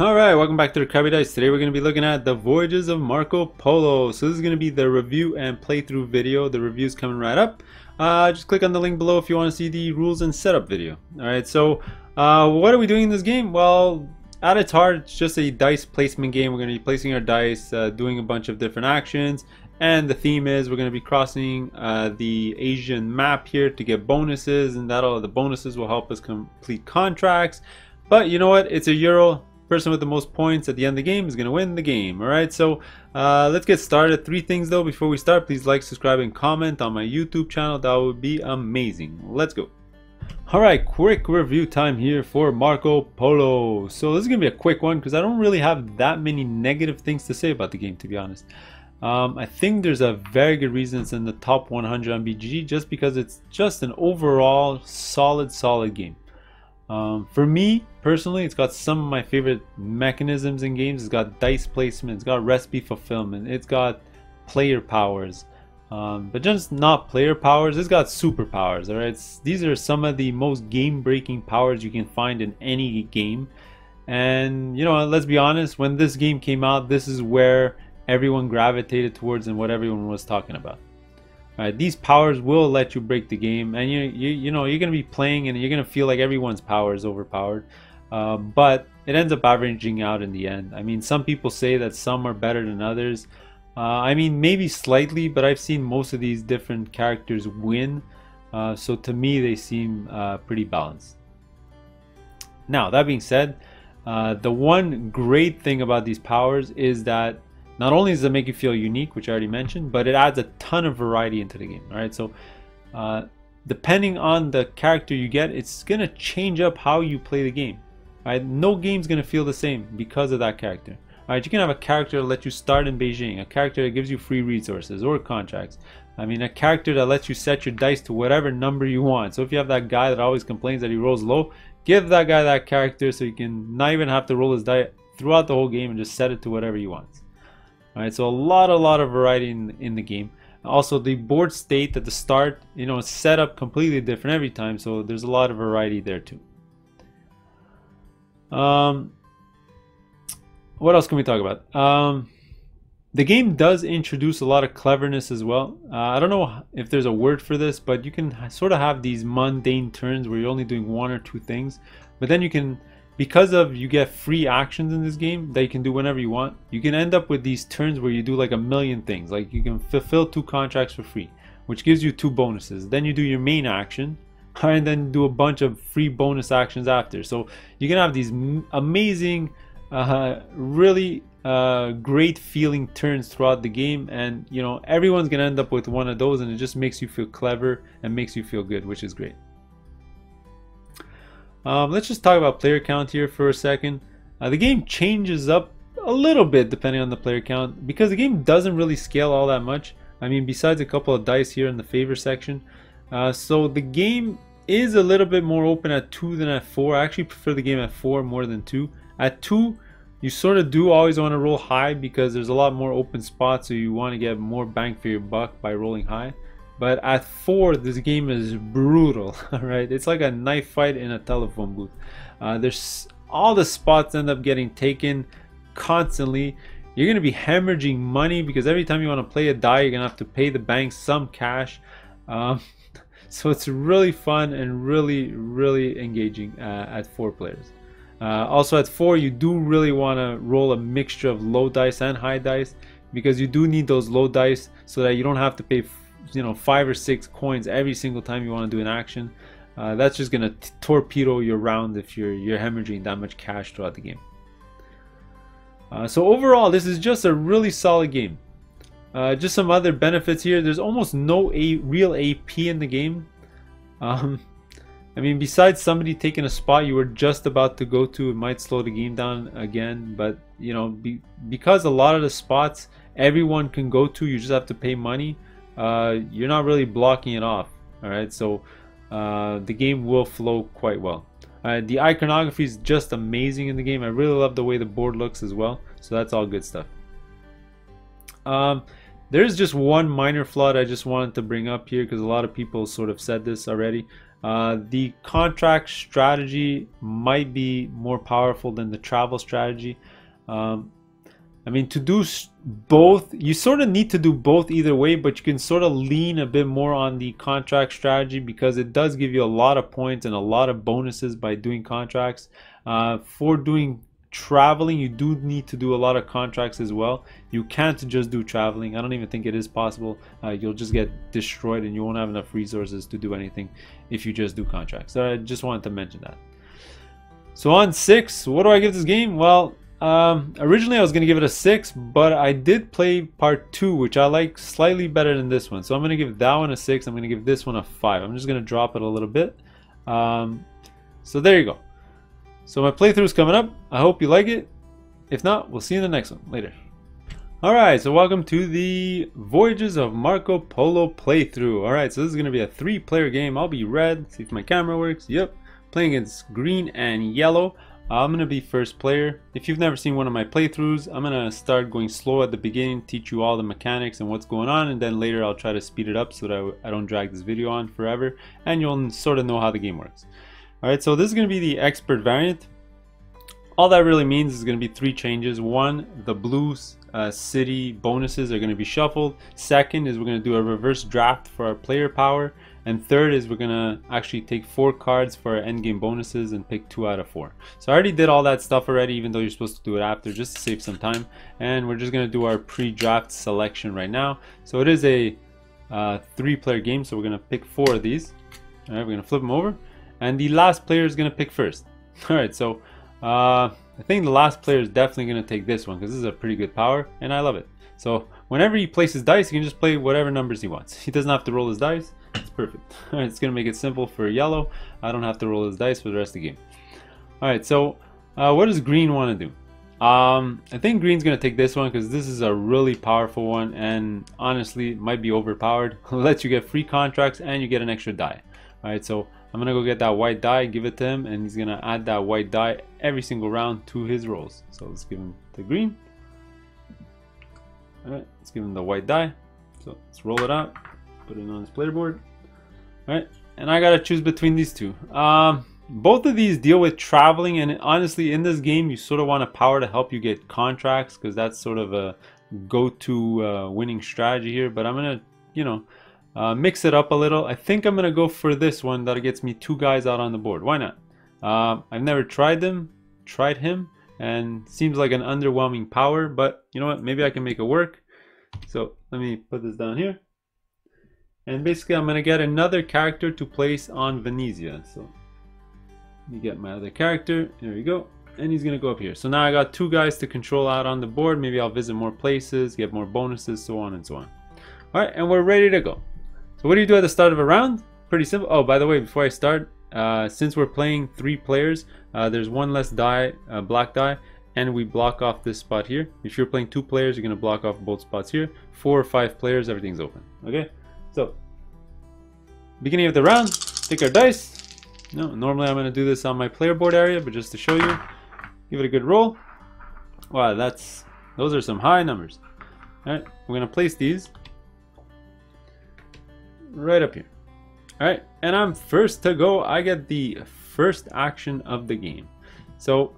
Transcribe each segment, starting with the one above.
Alright, welcome back to the Crabby Dice. Today we're going to be looking at the Voyages of Marco Polo. So this is going to be the review and playthrough video. The review is coming right up. Uh, just click on the link below if you want to see the rules and setup video. Alright, so uh, what are we doing in this game? Well, at its heart, it's just a dice placement game. We're going to be placing our dice, uh, doing a bunch of different actions. And the theme is we're going to be crossing uh, the Asian map here to get bonuses. And that all the bonuses will help us complete contracts. But you know what? It's a Euro person with the most points at the end of the game is going to win the game. All right, so uh, let's get started. Three things though before we start. Please like, subscribe, and comment on my YouTube channel. That would be amazing. Let's go. All right, quick review time here for Marco Polo. So this is going to be a quick one because I don't really have that many negative things to say about the game, to be honest. Um, I think there's a very good reason it's in the top 100 on BGG just because it's just an overall solid, solid game. Um, for me, personally, it's got some of my favorite mechanisms in games. It's got dice placement, it's got recipe fulfillment, it's got player powers. Um, but just not player powers, it's got superpowers, alright? These are some of the most game-breaking powers you can find in any game. And, you know, let's be honest, when this game came out, this is where everyone gravitated towards and what everyone was talking about. Right, these powers will let you break the game, and you you you know you're gonna be playing and you're gonna feel like everyone's power is overpowered, uh, but it ends up averaging out in the end. I mean, some people say that some are better than others. Uh, I mean, maybe slightly, but I've seen most of these different characters win, uh, so to me they seem uh, pretty balanced. Now that being said, uh, the one great thing about these powers is that not only does it make you feel unique, which I already mentioned, but it adds a ton of variety into the game. All right, so uh, depending on the character you get, it's gonna change up how you play the game. Right, no game's gonna feel the same because of that character. All right, you can have a character that lets you start in Beijing, a character that gives you free resources or contracts. I mean, a character that lets you set your dice to whatever number you want. So if you have that guy that always complains that he rolls low, give that guy that character so you can not even have to roll his die throughout the whole game and just set it to whatever you want. Alright, so a lot, a lot of variety in, in the game. Also, the board state at the start, you know, set up completely different every time, so there's a lot of variety there too. Um, what else can we talk about? Um, the game does introduce a lot of cleverness as well. Uh, I don't know if there's a word for this, but you can sort of have these mundane turns where you're only doing one or two things, but then you can because of you get free actions in this game that you can do whenever you want you can end up with these turns where you do like a million things. Like you can fulfill two contracts for free which gives you two bonuses. Then you do your main action and then do a bunch of free bonus actions after. So you can have these amazing uh, really uh, great feeling turns throughout the game. And you know everyone's gonna end up with one of those and it just makes you feel clever and makes you feel good which is great um, let's just talk about player count here for a second. Uh, the game changes up a little bit depending on the player count because the game doesn't really scale all that much. I mean, besides a couple of dice here in the favor section. Uh, so the game is a little bit more open at 2 than at 4. I actually prefer the game at 4 more than 2. At 2, you sort of do always want to roll high because there's a lot more open spots so you want to get more bang for your buck by rolling high. But at 4, this game is brutal, right? It's like a knife fight in a telephone booth. Uh, there's all the spots end up getting taken constantly. You're going to be hemorrhaging money because every time you want to play a die, you're going to have to pay the bank some cash. Um, so it's really fun and really, really engaging uh, at 4 players. Uh, also at 4, you do really want to roll a mixture of low dice and high dice because you do need those low dice so that you don't have to pay you know five or six coins every single time you want to do an action uh, that's just gonna torpedo your round if you're you're hemorrhaging that much cash throughout the game. Uh, so overall this is just a really solid game. Uh, just some other benefits here. There's almost no a real AP in the game. Um, I mean besides somebody taking a spot you were just about to go to it might slow the game down again but you know be, because a lot of the spots everyone can go to you just have to pay money uh, you're not really blocking it off. All right, so uh, the game will flow quite well. Uh, the iconography is just amazing in the game. I really love the way the board looks as well. So that's all good stuff. Um, there's just one minor flaw I just wanted to bring up here because a lot of people sort of said this already. Uh, the contract strategy might be more powerful than the travel strategy. Um, I mean, to do both, you sort of need to do both either way, but you can sort of lean a bit more on the contract strategy because it does give you a lot of points and a lot of bonuses by doing contracts. Uh, for doing traveling, you do need to do a lot of contracts as well. You can't just do traveling. I don't even think it is possible. Uh, you'll just get destroyed and you won't have enough resources to do anything if you just do contracts. So I just wanted to mention that. So on six, what do I give this game? Well, um, originally I was going to give it a 6, but I did play part 2, which I like slightly better than this one. So I'm going to give that one a 6. I'm going to give this one a 5. I'm just going to drop it a little bit. Um, so there you go. So my playthrough is coming up. I hope you like it. If not, we'll see you in the next one. Later. Alright, so welcome to the Voyages of Marco Polo playthrough. Alright, so this is going to be a three-player game. I'll be red. See if my camera works. Yep. Playing against green and yellow. I'm to be first player. If you've never seen one of my playthroughs, I'm to start going slow at the beginning, teach you all the mechanics and what's going on, and then later I'll try to speed it up so that I don't drag this video on forever, and you'll sort of know how the game works. Alright, so this is to be the expert variant. All that really means is to be three changes. One, the blue uh, city bonuses are going to be shuffled. Second is we're going to do a reverse draft for our player power. And third is we're gonna actually take four cards for our endgame bonuses and pick two out of four. So I already did all that stuff already, even though you're supposed to do it after, just to save some time. And we're just gonna do our pre-draft selection right now. So it is a uh, three-player game, so we're gonna pick four of these. All right, we're gonna flip them over, and the last player is gonna pick first. All right, so uh, I think the last player is definitely gonna take this one because this is a pretty good power, and I love it. So whenever he places dice, he can just play whatever numbers he wants. He doesn't have to roll his dice. It's perfect. Alright, it's going to make it simple for yellow. I don't have to roll his dice for the rest of the game. Alright, so uh, what does green want to do? Um, I think green's to take this one because this is a really powerful one and honestly might be overpowered. lets you get free contracts and you get an extra die. Alright, so I'm to go get that white die, give it to him, and he's to add that white die every single round to his rolls. So let's give him the green. Alright, let's give him the white die. So let's roll it out put it on his player board. Alright, and I gotta choose between these two. Um, both of these deal with traveling, and honestly, in this game, you sort of want a power to help you get contracts because that's sort of a go-to uh, winning strategy here. But I'm gonna, you know, uh, mix it up a little. I think I'm gonna go for this one that gets me two guys out on the board. Why not? Um, I've never tried them, tried him, and seems like an underwhelming power. But you know what? Maybe I can make it work. So let me put this down here. And basically I'm to get another character to place on Venezia. So let me get my other character. There we go. And he's to go up here. So now I got two guys to control out on the board. Maybe I'll visit more places, get more bonuses, so on and so on. Alright, and we're ready to go. So what do you do at the start of a round? Pretty simple. Oh, by the way, before I start, uh, since we're playing three players, uh, there's one less die, uh, black die, and we block off this spot here. If you're playing two players, you're to block off both spots here. Four or five players, everything's open. Okay? So, beginning of the round, take our dice. No, normally I'm going to do this on my player board area, but just to show you, give it a good roll. Wow, that's those are some high numbers. All right, we're going to place these right up here. All right, and I'm first to go. I get the first action of the game. So,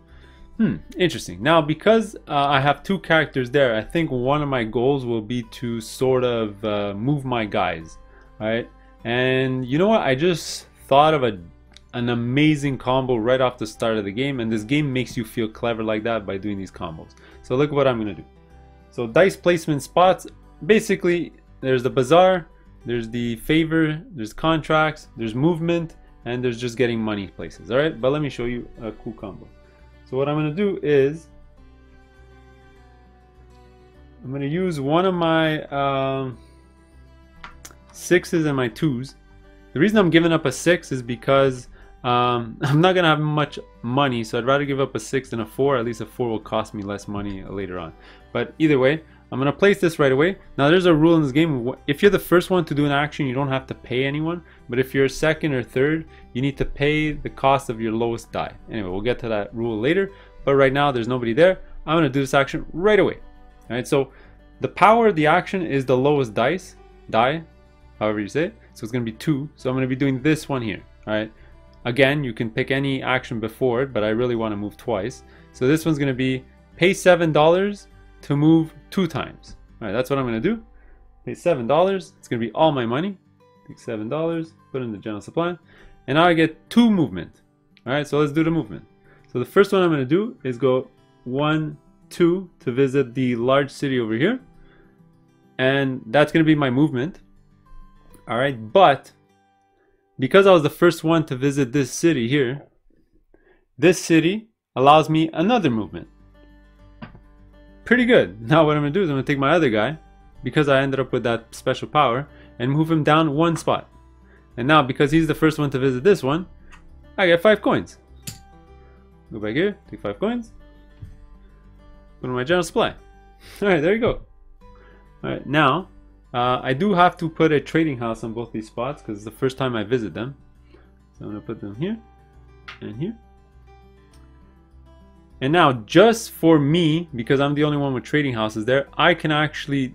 hmm, interesting. Now, because uh, I have two characters there, I think one of my goals will be to sort of uh, move my guys right? And you know what? I just thought of a an amazing combo right off the start of the game, and this game makes you feel clever like that by doing these combos. So look what I'm gonna do. So dice placement spots, basically there's the bazaar, there's the favor, there's contracts, there's movement, and there's just getting money places. All right, but let me show you a cool combo. So what I'm gonna do is I'm gonna use one of my um, sixes and my twos. The reason I'm giving up a six is because um, I'm not to have much money, so I'd rather give up a six than a four. At least a four will cost me less money later on. But either way, I'm to place this right away. Now there's a rule in this game. If you're the first one to do an action, you don't have to pay anyone. But if you're second or third, you need to pay the cost of your lowest die. Anyway, we'll get to that rule later. But right now, there's nobody there. I'm to do this action right away. All right, so the power of the action is the lowest dice, die, however you say it. So it's going to be 2. So I'm going to be doing this one here. All right. Again, you can pick any action before it, but I really want to move twice. So this one's going to be pay $7 to move two times. All right, that's what I'm going to do. Pay $7. It's going to be all my money. Take $7, put in the general supply. And now I get two movement. All right, so let's do the movement. So the first one I'm going to do is go one, two to visit the large city over here. And that's going to be my movement. All right, but because I was the first one to visit this city here, this city allows me another movement. Pretty good. Now what I'm to do is I'm to take my other guy, because I ended up with that special power, and move him down one spot. And now because he's the first one to visit this one, I get five coins. Go back here, take five coins. put in my general supply. Alright, there you go. Alright, now uh, I do have to put a trading house on both these spots because it's the first time I visit them. So I'm going to put them here and here. And now just for me, because I'm the only one with trading houses there, I can actually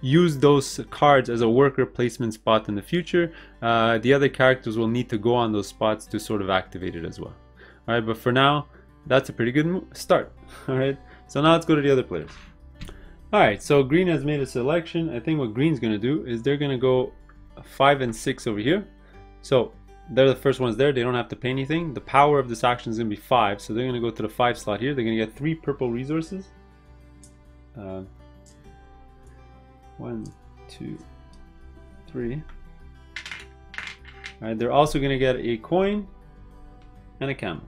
use those cards as a worker placement spot in the future. Uh, the other characters will need to go on those spots to sort of activate it as well. Alright, but for now, that's a pretty good start. Alright, so now let's go to the other players. Alright, so green has made a selection. I think what green's going to do is they're going to go 5 and 6 over here. So they're the first ones there. They don't have to pay anything. The power of this action is going to be 5. So they're going to go to the 5 slot here. They're going to get 3 purple resources. Uh, one, two, three. Alright, they're also going to get a coin and a camel.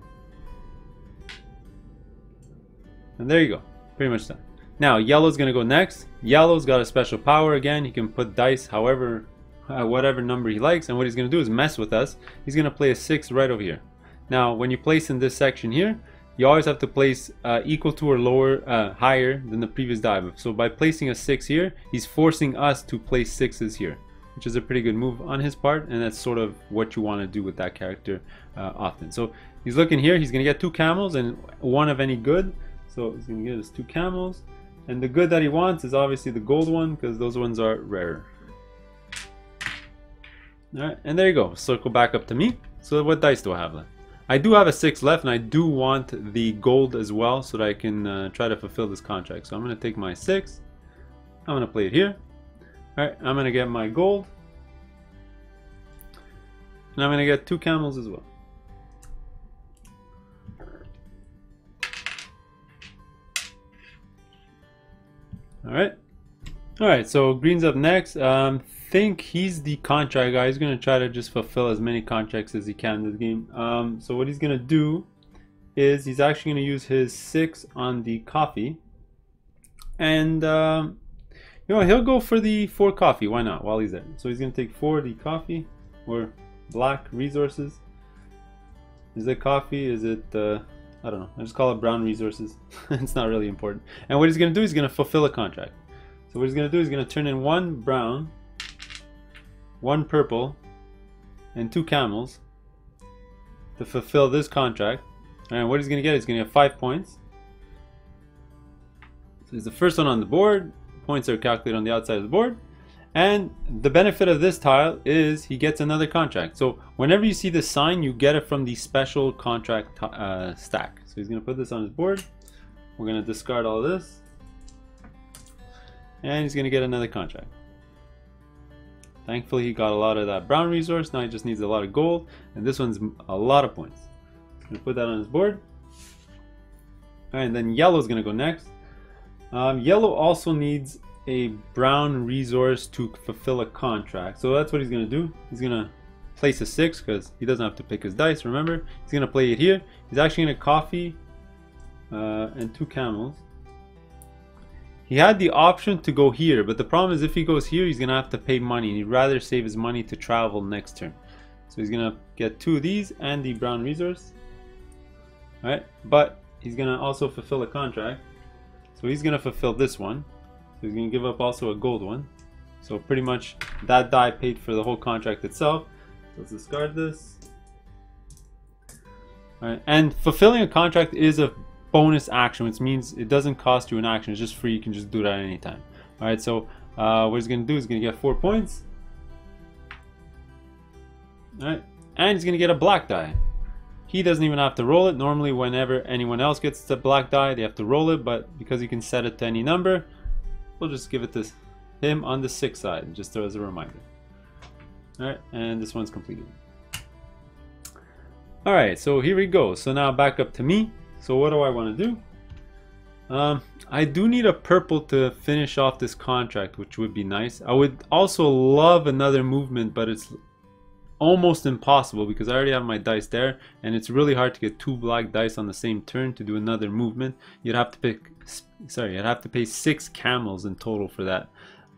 And there you go. Pretty much done. Now, yellow's to go next. Yellow's got a special power again. He can put dice however, uh, whatever number he likes. And what he's to do is mess with us. He's to play a 6 right over here. Now, when you place in this section here, you always have to place uh, equal to or lower, uh, higher than the previous die. So by placing a 6 here, he's forcing us to place 6s here. Which is a pretty good move on his part. And that's sort of what you want to do with that character uh, often. So he's looking here. He's to get two camels and one of any good. So he's to get us two camels. And the good that he wants is obviously the gold one because those ones are rarer. Alright, and there you go. Circle back up to me. So what dice do I have left? I do have a 6 left and I do want the gold as well so that I can uh, try to fulfill this contract. So I'm going to take my 6. I'm going to play it here. Alright, I'm going to get my gold. And I'm going to get two camels as well. All right. All right, so Green's up next. Um, think he's the contract guy. He's going to try to just fulfill as many contracts as he can in this game. Um, so what he's going to do is he's actually going to use his six on the coffee. And, um, you know, he'll go for the four coffee. Why not? While he's there. So he's going to take four the coffee or black resources. Is it coffee? Is it... Uh, I don't know. I just call it brown resources. it's not really important. And what he's going to do, he's going to fulfill a contract. So what he's going to do, he's going to turn in one brown, one purple, and two camels to fulfill this contract. And what he's going to get, he's going to get five points. So he's the first one on the board. Points are calculated on the outside of the board. And the benefit of this tile is he gets another contract. So whenever you see this sign, you get it from the special contract uh, stack. So he's going to put this on his board. We're going to discard all this. And he's going to get another contract. Thankfully, he got a lot of that brown resource. Now he just needs a lot of gold. And this one's a lot of points. He's to put that on his board. All right, and then yellow is going to go next. Um, yellow also needs a brown resource to fulfill a contract. So that's what he's going to do. He's going to place a 6 because he doesn't have to pick his dice, remember? He's going to play it here. He's actually going to coffee uh, and two camels. He had the option to go here, but the problem is if he goes here, he's going to have to pay money. And he'd rather save his money to travel next turn. So he's going to get two of these and the brown resource. Alright, but he's going to also fulfill a contract. So he's going to fulfill this one. He's going to give up also a gold one. So pretty much that die paid for the whole contract itself. Let's discard this. Alright, and fulfilling a contract is a bonus action, which means it doesn't cost you an action. It's just free. You can just do that at any time. Alright, so uh, what he's going to do is going to get four points. Alright, and he's going to get a black die. He doesn't even have to roll it. Normally, whenever anyone else gets the black die, they have to roll it, but because you can set it to any number, we'll just give it to him on the six side, just as a reminder. Alright, and this one's completed. Alright, so here we go. So now back up to me. So what do I want to do? Um, I do need a purple to finish off this contract, which would be nice. I would also love another movement, but it's almost impossible because I already have my dice there and it's really hard to get two black dice on the same turn to do another movement. You'd have to pick, sorry, I'd have to pay six camels in total for that.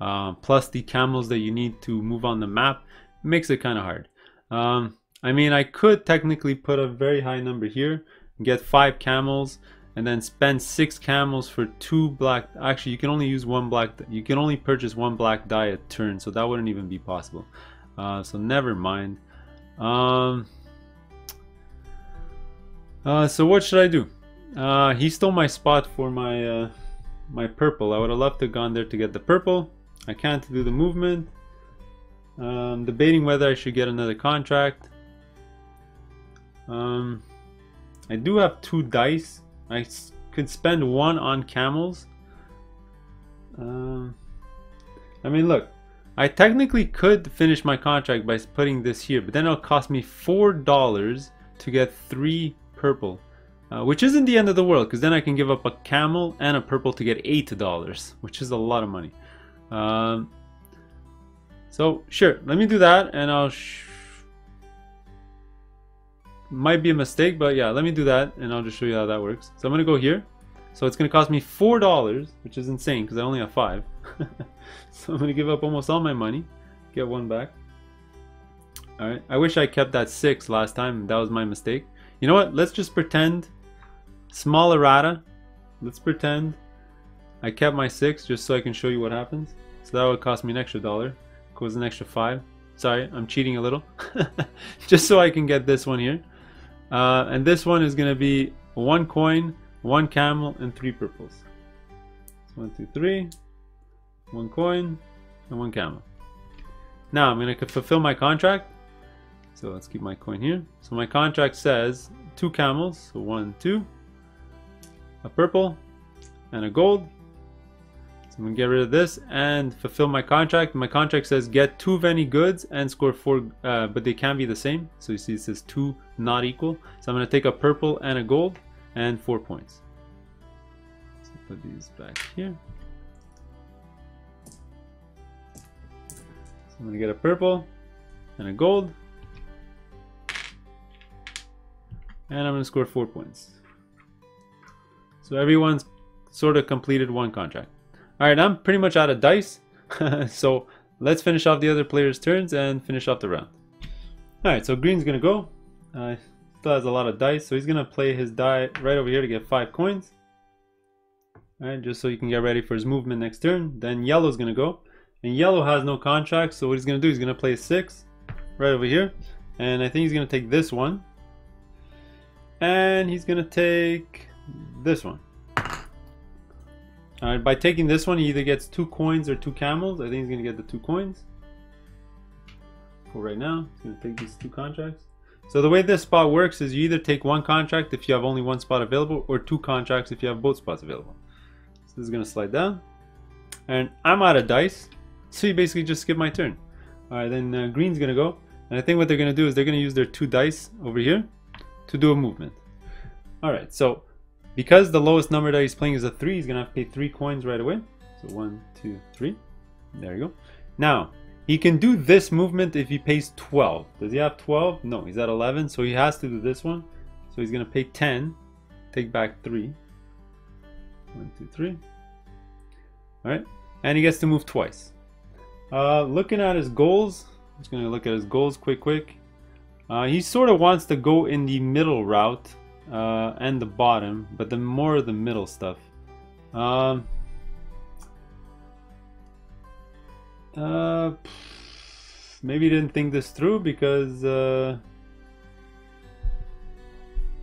Um, plus the camels that you need to move on the map makes it kind of hard. Um, I mean, I could technically put a very high number here, get five camels, and then spend six camels for two black actually you can only use one black you can only purchase one black die a turn so that wouldn't even be possible uh, so never mind um, uh, so what should I do uh, he stole my spot for my uh, my purple. I would have loved to have gone there to get the purple. I can't do the movement. Um, debating whether I should get another contract. Um, I do have two dice. I could spend one on camels. Um, I mean, look, I technically could finish my contract by putting this here, but then it'll cost me $4 to get three purple. Uh, which isn't the end of the world, because then I can give up a camel and a purple to get $8, which is a lot of money. Um, so, sure, let me do that, and I'll might be a mistake, but yeah, let me do that and I'll just show you how that works. So I'm gonna go here. So it's gonna cost me four dollars, which is insane because I only have five. so I'm gonna give up almost all my money, get one back. All right. I wish I kept that six last time. That was my mistake. You know what? Let's just pretend small errata. Let's pretend I kept my six just so I can show you what happens. So that would cost me an extra dollar. Goes an extra five. Sorry, I'm cheating a little. just so I can get this one here. Uh, and this one is going to be one coin, one camel, and three purples. One, two, three, one coin, and one camel. Now I'm going to fulfill my contract. So let's keep my coin here. So my contract says two camels, so one, two, a purple, and a gold, so I'm gonna get rid of this and fulfill my contract. My contract says get two any goods and score four, uh, but they can be the same. So you see it says two not equal. So I'm gonna take a purple and a gold and four points. So put these back here. So I'm gonna get a purple and a gold. And I'm gonna score four points. So everyone's sort of completed one contract. Alright, I'm pretty much out of dice. so let's finish off the other players' turns and finish off the round. Alright, so green's gonna go. Uh, still has a lot of dice, so he's gonna play his die right over here to get five coins. Alright, just so he can get ready for his movement next turn. Then yellow's gonna go. And yellow has no contract, so what he's gonna do, he's gonna play six right over here. And I think he's gonna take this one. And he's gonna take this one. Alright, by taking this one, he either gets two coins or two camels. I think he's going to get the two coins. For right now, he's to take these two contracts. So the way this spot works is you either take one contract if you have only one spot available, or two contracts if you have both spots available. So this is going to slide down. And I'm out of dice, so you basically just skip my turn. Alright, then uh, green's going to go. And I think what they're going to do is they're going to use their two dice over here to do a movement. Alright, so because the lowest number that he's playing is a 3, he's going to have to pay 3 coins right away. So one, two, three. There you go. Now, he can do this movement if he pays 12. Does he have 12? No, he's at 11, so he has to do this one. So he's going to pay 10, take back 3. 1, 2, 3. Alright, and he gets to move twice. Uh, looking at his goals, I'm just going to look at his goals quick, quick. Uh, he sort of wants to go in the middle route uh, and the bottom, but the more the middle stuff. Um, uh, maybe didn't think this through because uh,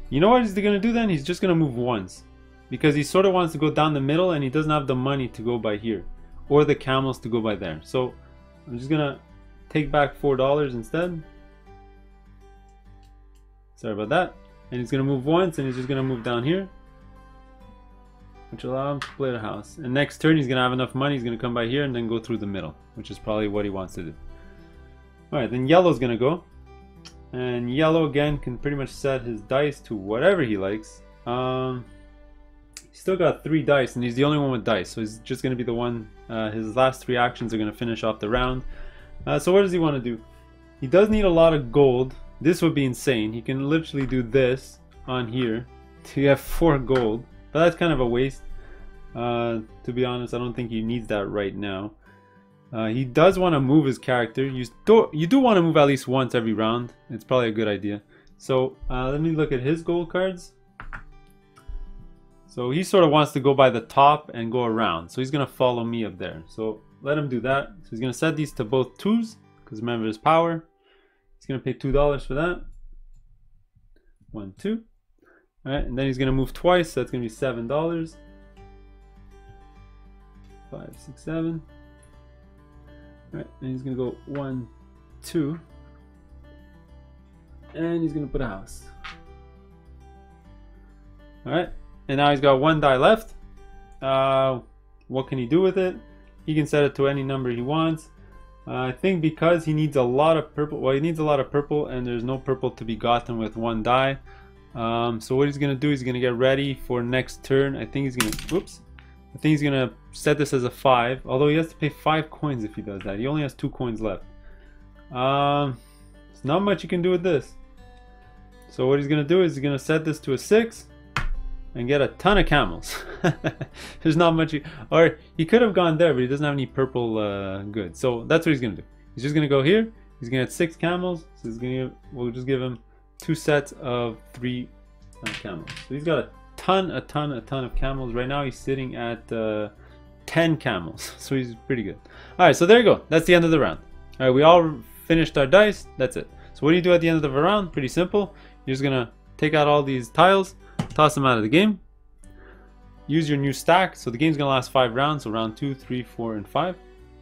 you know what he's gonna do then? He's just gonna move once because he sort of wants to go down the middle and he doesn't have the money to go by here or the camels to go by there. So I'm just gonna take back four dollars instead. Sorry about that. And he's gonna move once, and he's just gonna move down here, which will allow him to split the house. And next turn, he's gonna have enough money. He's gonna come by here and then go through the middle, which is probably what he wants to do. All right, then yellow's gonna go, and yellow again can pretty much set his dice to whatever he likes. Um, he's still got three dice, and he's the only one with dice, so he's just gonna be the one. Uh, his last three actions are gonna finish off the round. Uh, so what does he want to do? He does need a lot of gold. This would be insane. He can literally do this on here to get four gold, but that's kind of a waste. Uh, to be honest, I don't think he needs that right now. Uh, he does want to move his character. You do, you do want to move at least once every round. It's probably a good idea. So uh, let me look at his gold cards. So he sort of wants to go by the top and go around. So he's going to follow me up there. So let him do that. So he's going to set these to both twos because remember his power. He's going to pay $2 for that. One, two. All right, and then he's going to move twice. So that's going to be $7. Five, six, seven. All right, and he's going to go one, two. And he's going to put a house. All right, and now he's got one die left. Uh, what can he do with it? He can set it to any number he wants. Uh, I think because he needs a lot of purple, well, he needs a lot of purple, and there's no purple to be gotten with one die. Um, so what he's gonna do is he's gonna get ready for next turn. I think he's gonna, whoops, I think he's gonna set this as a five. Although he has to pay five coins if he does that. He only has two coins left. Um, there's not much you can do with this. So what he's gonna do is he's gonna set this to a six and get a ton of camels. There's not much, or he could have gone there, but he doesn't have any purple uh, goods. So that's what he's gonna do. He's just gonna go here. He's gonna get six camels. So he's gonna, we'll just give him two sets of three uh, camels. So he's got a ton, a ton, a ton of camels. Right now he's sitting at uh, 10 camels. So he's pretty good. All right, so there you go. That's the end of the round. All right, we all finished our dice. That's it. So what do you do at the end of the round? Pretty simple. You're just gonna take out all these tiles toss them out of the game. Use your new stack. So the game's going to last five rounds. So round two, three, four, and five.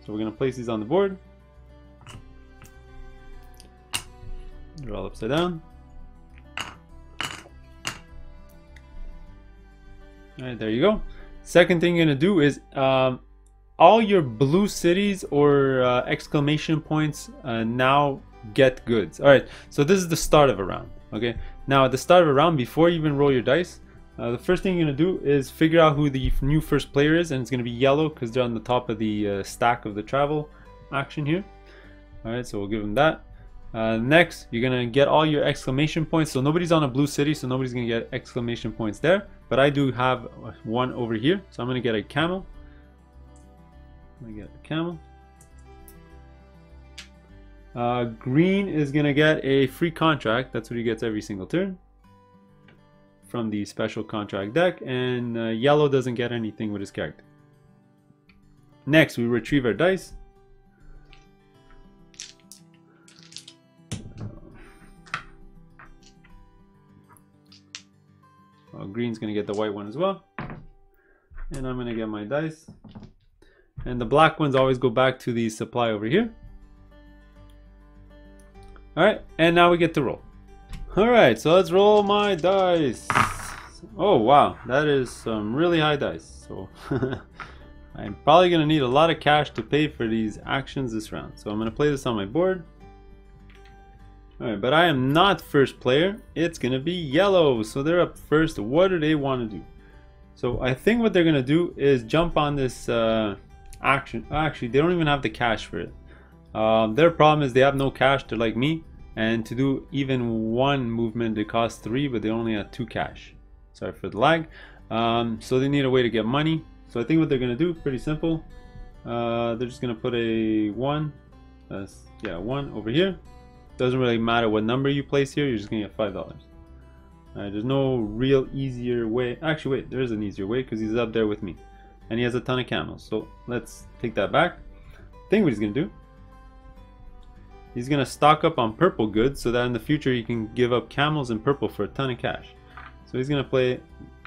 So we're going to place these on the board. They're all upside down. All right, there you go. Second thing you're going to do is um, all your blue cities or uh, exclamation points uh, now get goods. All right, so this is the start of a round. Okay, now at the start of a round, before you even roll your dice, uh, the first thing you're gonna do is figure out who the new first player is, and it's gonna be yellow because they're on the top of the uh, stack of the travel action here. All right, so we'll give them that. Uh, next, you're gonna get all your exclamation points. So nobody's on a blue city, so nobody's gonna get exclamation points there. But I do have one over here, so I'm gonna get a camel. I'm gonna get a camel. Uh, green is going to get a free contract. That's what he gets every single turn from the special contract deck. And uh, yellow doesn't get anything with his character. Next, we retrieve our dice. Well, green's going to get the white one as well. And I'm going to get my dice. And the black ones always go back to the supply over here. Alright, and now we get to roll. Alright, so let's roll my dice. Oh wow, that is some really high dice. So I'm probably going to need a lot of cash to pay for these actions this round. So I'm going to play this on my board. Alright, but I am not first player. It's going to be yellow. So they're up first. What do they want to do? So I think what they're going to do is jump on this uh, action. Actually, they don't even have the cash for it. Um, their problem is they have no cash. They're like me. And to do even one movement, it costs three, but they only have two cash. Sorry for the lag. Um, so they need a way to get money. So I think what they're going to do, pretty simple. Uh, they're just going to put a one. That's, yeah, one over here. Doesn't really matter what number you place here. You're just to get $5. Alright, there's no real easier way. Actually, wait, there is an easier way because he's up there with me. And he has a ton of camels. So let's take that back. Think what he's going to do He's going to stock up on purple goods so that in the future he can give up camels and purple for a ton of cash. So he's going to play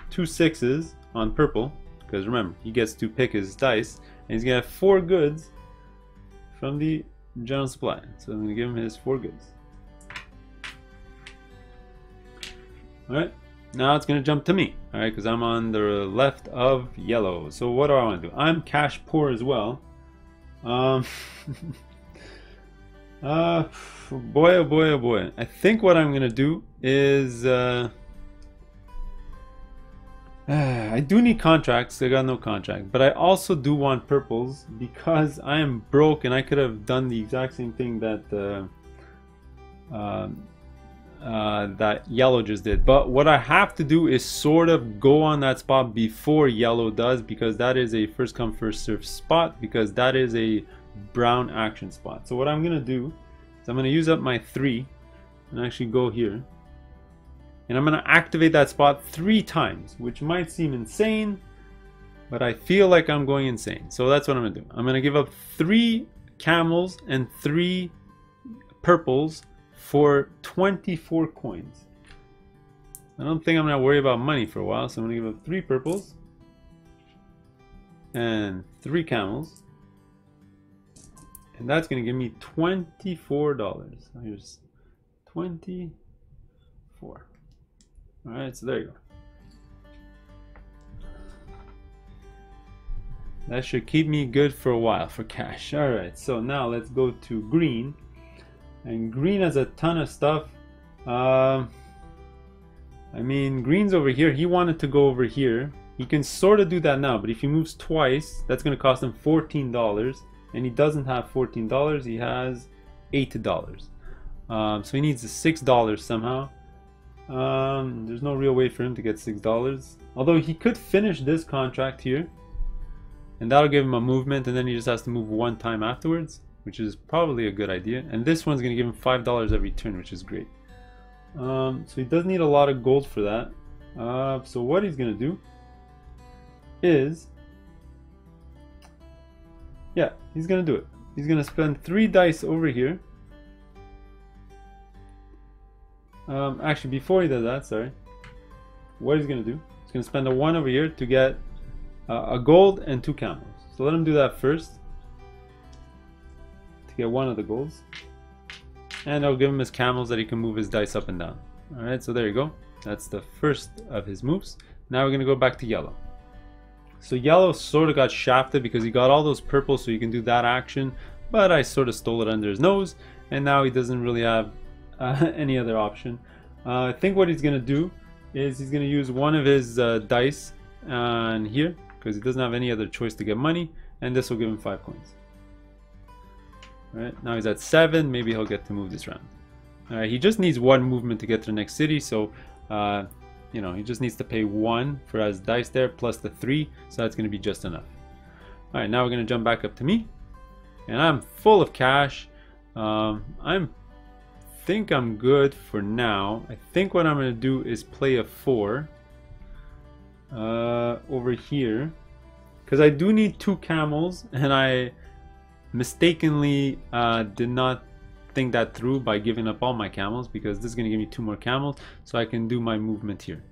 two sixes on purple because remember he gets to pick his dice and he's going to have four goods from the general supply. So I'm going to give him his four goods. Alright, now it's going to jump to me. Alright, because I'm on the left of yellow. So what do I want to do? I'm cash poor as well. Um, uh, boy, oh boy, oh boy. I think what I'm to do is... Uh, I do need contracts. I got no contract. But I also do want purples because I am broke and I could have done the exact same thing that uh, uh, uh, that yellow just did. But what I have to do is sort of go on that spot before yellow does because that is a first come first serve spot because that is a brown action spot. So what I'm going to do is I'm going to use up my three and actually go here and I'm going to activate that spot three times, which might seem insane, but I feel like I'm going insane. So that's what I'm going to do. I'm going to give up three camels and three purples for 24 coins. I don't think I'm going to worry about money for a while, so I'm going to give up three purples and three camels. And that's going to give me $24. Here's 24. Alright, so there you go. That should keep me good for a while for cash. Alright, so now let's go to green. And green has a ton of stuff. Um, I mean, green's over here. He wanted to go over here. He can sort of do that now, but if he moves twice, that's going to cost him $14. And he doesn't have $14. He has $8. Um, so he needs $6 somehow. Um, there's no real way for him to get $6. Although he could finish this contract here. And that'll give him a movement and then he just has to move one time afterwards. Which is probably a good idea. And this one's going to give him $5 every turn, which is great. Um, so he does need a lot of gold for that. Uh, so what he's going to do is... Yeah, he's to do it. He's to spend three dice over here. Um, actually, before he does that, sorry. What he's to do, he's to spend a 1 over here to get uh, a gold and two camels. So let him do that first. To get one of the golds. And I'll give him his camels that he can move his dice up and down. Alright, so there you go. That's the first of his moves. Now we're to go back to yellow. So yellow sort of got shafted because he got all those purples so you can do that action. But I sort of stole it under his nose. And now he doesn't really have uh, any other option. Uh, I think what he's going to do is he's going to use one of his uh, dice on here because he doesn't have any other choice to get money and this will give him five coins. Alright, now he's at seven, maybe he'll get to move this round. Alright, he just needs one movement to get to the next city, so uh, you know, he just needs to pay one for his dice there plus the three, so that's going to be just enough. Alright, now we're going to jump back up to me. And I'm full of cash. Um, I'm think I'm good for now. I think what I'm going to do is play a 4 uh, over here. Because I do need two camels and I mistakenly uh, did not think that through by giving up all my camels because this is going to give me two more camels so I can do my movement here.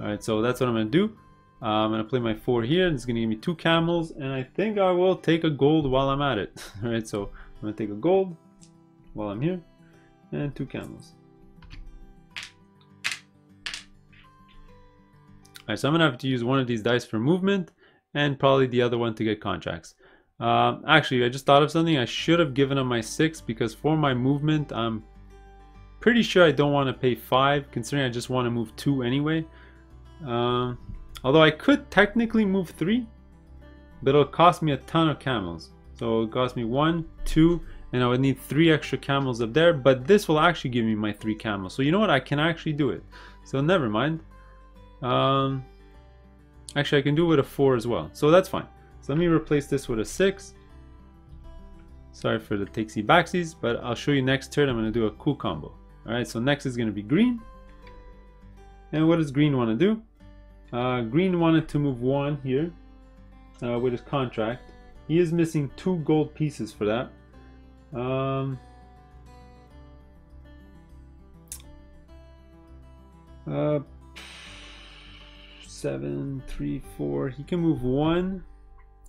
Alright, so that's what I'm going to do. Uh, I'm going to play my 4 here. and it's going to give me two camels and I think I will take a gold while I'm at it. Alright, so I'm going to take a gold while I'm here and two camels. Alright, so I'm going to have to use one of these dice for movement and probably the other one to get contracts. Um, actually, I just thought of something. I should have given him my 6 because for my movement, I'm pretty sure I don't want to pay 5 considering I just want to move 2 anyway. Um, although I could technically move 3, but it'll cost me a ton of camels. So it cost me 1, 2, and I would need three extra camels up there but this will actually give me my three camels so you know what I can actually do it so never mind um, actually I can do it with a four as well so that's fine let me replace this with a six. Sorry for the takesy backsies but I'll show you next turn. I'm going to do a cool combo. Alright so next is going to be green. And what does green want to do? Uh, green wanted to move one here uh, with his contract. He is missing two gold pieces for that. Um, uh, seven, three, four. He can move one,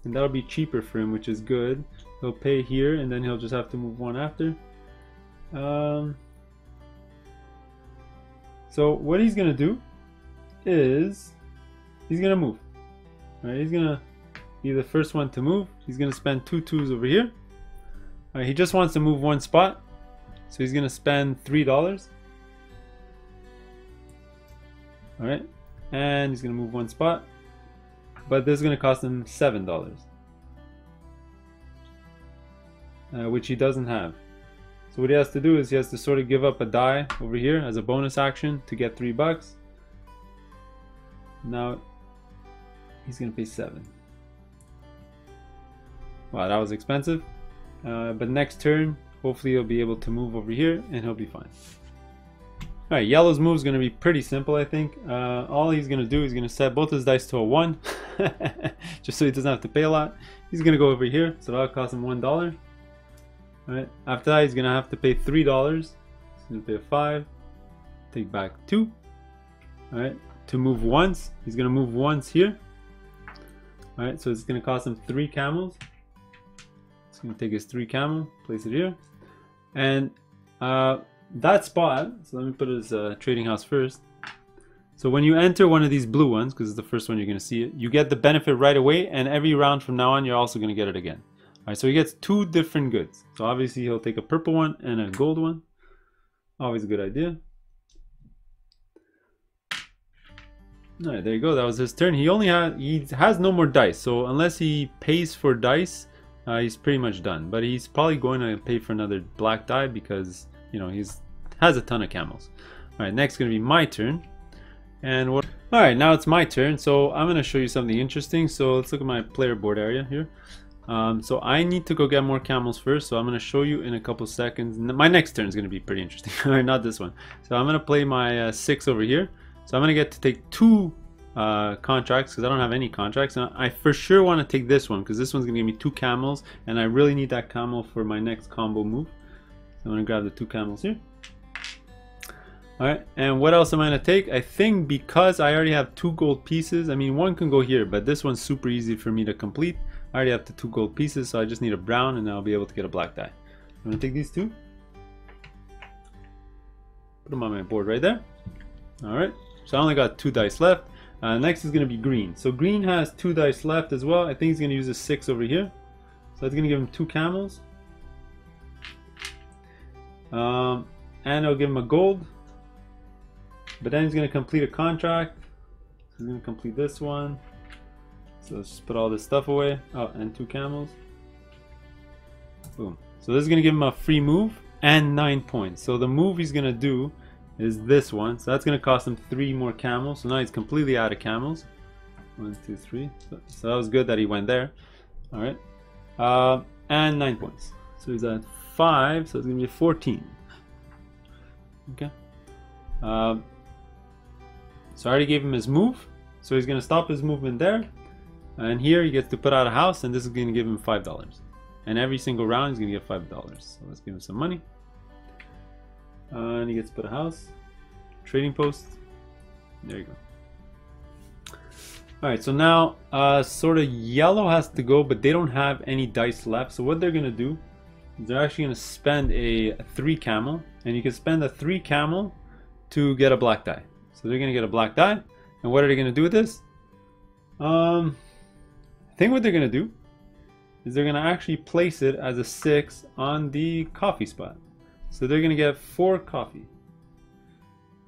and that'll be cheaper for him, which is good. He'll pay here, and then he'll just have to move one after. Um, So what he's gonna do is he's gonna move. Right, he's gonna be the first one to move. He's gonna spend two twos over here. Right, he just wants to move one spot, so he's gonna spend three dollars. All right, and he's gonna move one spot, but this is gonna cost him seven dollars, uh, which he doesn't have. So what he has to do is he has to sort of give up a die over here as a bonus action to get three bucks. Now he's gonna pay seven. Wow, that was expensive. Uh, but next turn, hopefully he'll be able to move over here and he'll be fine. Alright, yellow's move is going to be pretty simple, I think. Uh, all he's going to do is going to set both his dice to a 1, just so he doesn't have to pay a lot. He's going to go over here, so that'll cost him $1. Alright, after that he's going to have to pay $3. He's going to pay a 5, take back 2. Alright, to move once, he's going to move once here. Alright, so it's going to cost him 3 camels. He's going to take his 3 camel, place it here. And uh, that spot, so let me put his uh, trading house first. So when you enter one of these blue ones, because it's the first one you're going to see it, you get the benefit right away, and every round from now on, you're also going to get it again. Alright, so he gets two different goods. So obviously he'll take a purple one and a gold one. Always a good idea. Alright, there you go. That was his turn. He only has he has no more dice. So unless he pays for dice, uh, he's pretty much done. But he's probably going to pay for another black die because you know he's has a ton of camels. All right, next gonna be my turn. And what? All right, now it's my turn. So I'm gonna show you something interesting. So let's look at my player board area here. Um, so I need to go get more camels first. So I'm gonna show you in a couple seconds. My next turn is gonna be pretty interesting. All right, not this one. So I'm gonna play my uh, six over here. So I'm gonna get to take two uh, contracts because I don't have any contracts. And I for sure want to take this one because this one's gonna give me two camels, and I really need that camel for my next combo move. So I'm gonna grab the two camels here. Alright, and what else am I to take? I think because I already have two gold pieces, I mean one can go here, but this one's super easy for me to complete. I already have the two gold pieces, so I just need a brown and I'll be able to get a black die. I'm to take these two. Put them on my board right there. Alright, so I only got two dice left. Uh, next is to be green. So green has two dice left as well. I think he's to use a six over here. So that's to give him two camels. Um, and I'll give him a gold. But then he's going to complete a contract. He's going to complete this one. So let's just put all this stuff away. Oh, and two camels. Boom. So this is going to give him a free move and nine points. So the move he's going to do is this one. So that's going to cost him three more camels. So now he's completely out of camels. One, two, three. So, so that was good that he went there. All right. Uh, and nine points. So he's at five. So it's going to be 14. Okay. Um, so I already gave him his move. So he's going to stop his movement there. And here he gets to put out a house and this is going to give him $5. And every single round he's going to get $5. So let's give him some money. Uh, and he gets to put a house. Trading post. There you go. Alright, so now uh, sort of yellow has to go, but they don't have any dice left. So what they're going to do they're actually going to spend a, a 3 camel. And you can spend a 3 camel to get a black die. So they're gonna get a black die. And what are they gonna do with this? Um, I think what they're gonna do is they're gonna actually place it as a six on the coffee spot. So they're gonna get four coffee.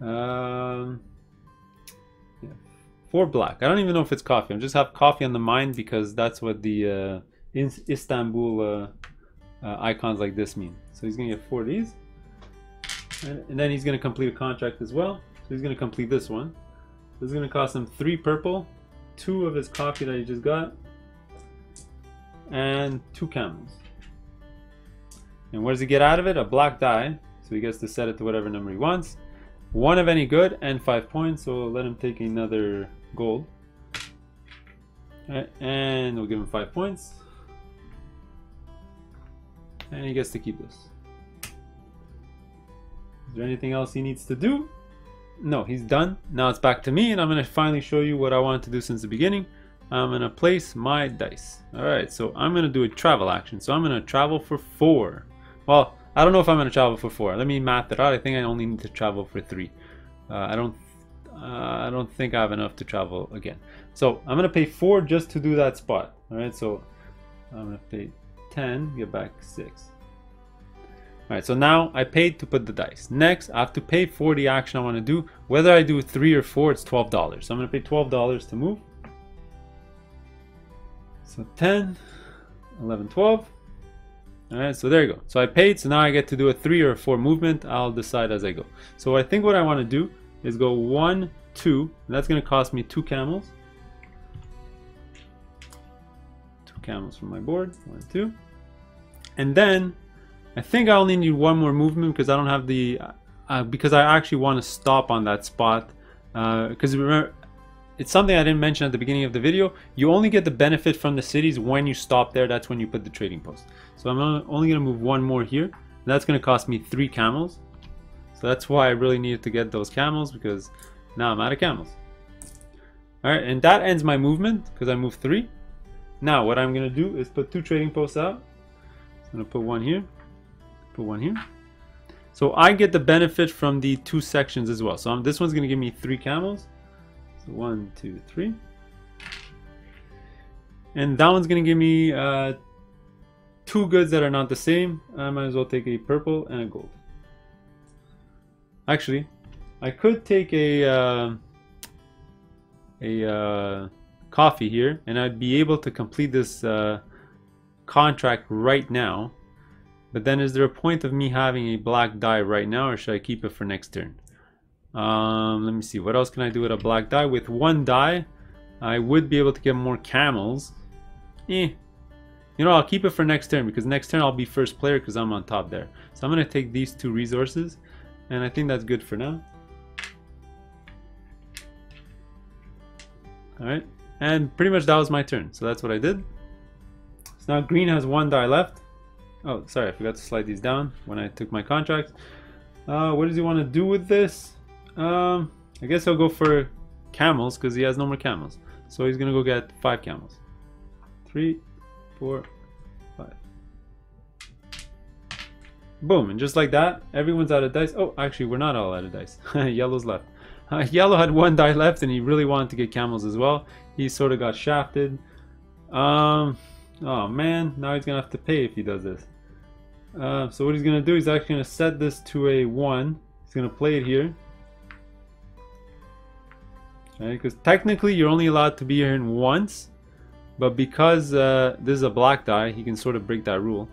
Um, yeah, four black. I don't even know if it's coffee. I just have coffee on the mind because that's what the uh, Istanbul uh, uh, icons like this mean. So he's gonna get four of these, and, and then he's gonna complete a contract as well. So he's going to complete this one. This is going to cost him three purple, two of his coffee that he just got, and two camels. And what does he get out of it? A black die. So he gets to set it to whatever number he wants. One of any good and five points. So we'll let him take another gold. Right, and we'll give him five points. And he gets to keep this. Is there anything else he needs to do? no, he's done. Now it's back to me and I'm going to finally show you what I wanted to do since the beginning. I'm going to place my dice. Alright, so I'm going to do a travel action. So I'm going to travel for four. Well, I don't know if I'm going to travel for four. Let me math it out. I think I only need to travel for three. uh, I don't uh, I don't think I have enough to travel again. So I'm gonna pay four just to do that spot. All right, so I'm gonna pay 10, get back six. All right, so now I paid to put the dice. Next, I have to pay for the action I want to do. Whether I do three or four, it's $12. So I'm gonna pay $12 to move. So 10, 11, 12. All right, so there you go. So I paid, so now I get to do a three or a four movement. I'll decide as I go. So I think what I want to do is go one, two. that's going to cost me two camels. Camels from my board. One, two. And then I think I only need one more movement because I don't have the... Uh, because I actually want to stop on that spot. Because uh, remember, it's something I didn't mention at the beginning of the video. You only get the benefit from the cities when you stop there. That's when you put the trading post. So I'm only going to move one more here. That's going to cost me three camels. So that's why I really needed to get those camels because now I'm out of camels. Alright, and that ends my movement because I moved three. Now what I'm to do is put two trading posts out. I'm to put one here, put one here. So I get the benefit from the two sections as well. So I'm, this one's to give me three camels. So one, two, three. And that one's to give me uh, two goods that are not the same. I might as well take a purple and a gold. Actually, I could take a uh, a uh, coffee here, and I'd be able to complete this uh, contract right now. But then, is there a point of me having a black die right now, or should I keep it for next turn? Um, let me see. What else can I do with a black die? With one die, I would be able to get more camels. Eh, you know, I'll keep it for next turn because next turn I'll be first player because I'm on top there. So I'm going to take these two resources and I think that's good for now. Alright, and pretty much that was my turn. So that's what I did. So now green has one die left. Oh, sorry, I forgot to slide these down when I took my contract. Uh, what does he want to do with this? Um, I guess he'll go for camels because he has no more camels. So he's going to go get five camels. Three, four, five. Boom, and just like that, everyone's out of dice. Oh, actually, we're not all out of dice. Yellow's left. Uh, Yellow had one die left, and he really wanted to get camels as well. He sort of got shafted. Um, oh man, now he's gonna have to pay if he does this. Uh, so what he's gonna do, he's actually gonna set this to a one. He's gonna play it here. Right, because technically you're only allowed to be here in once, but because uh, this is a black die, he can sort of break that rule.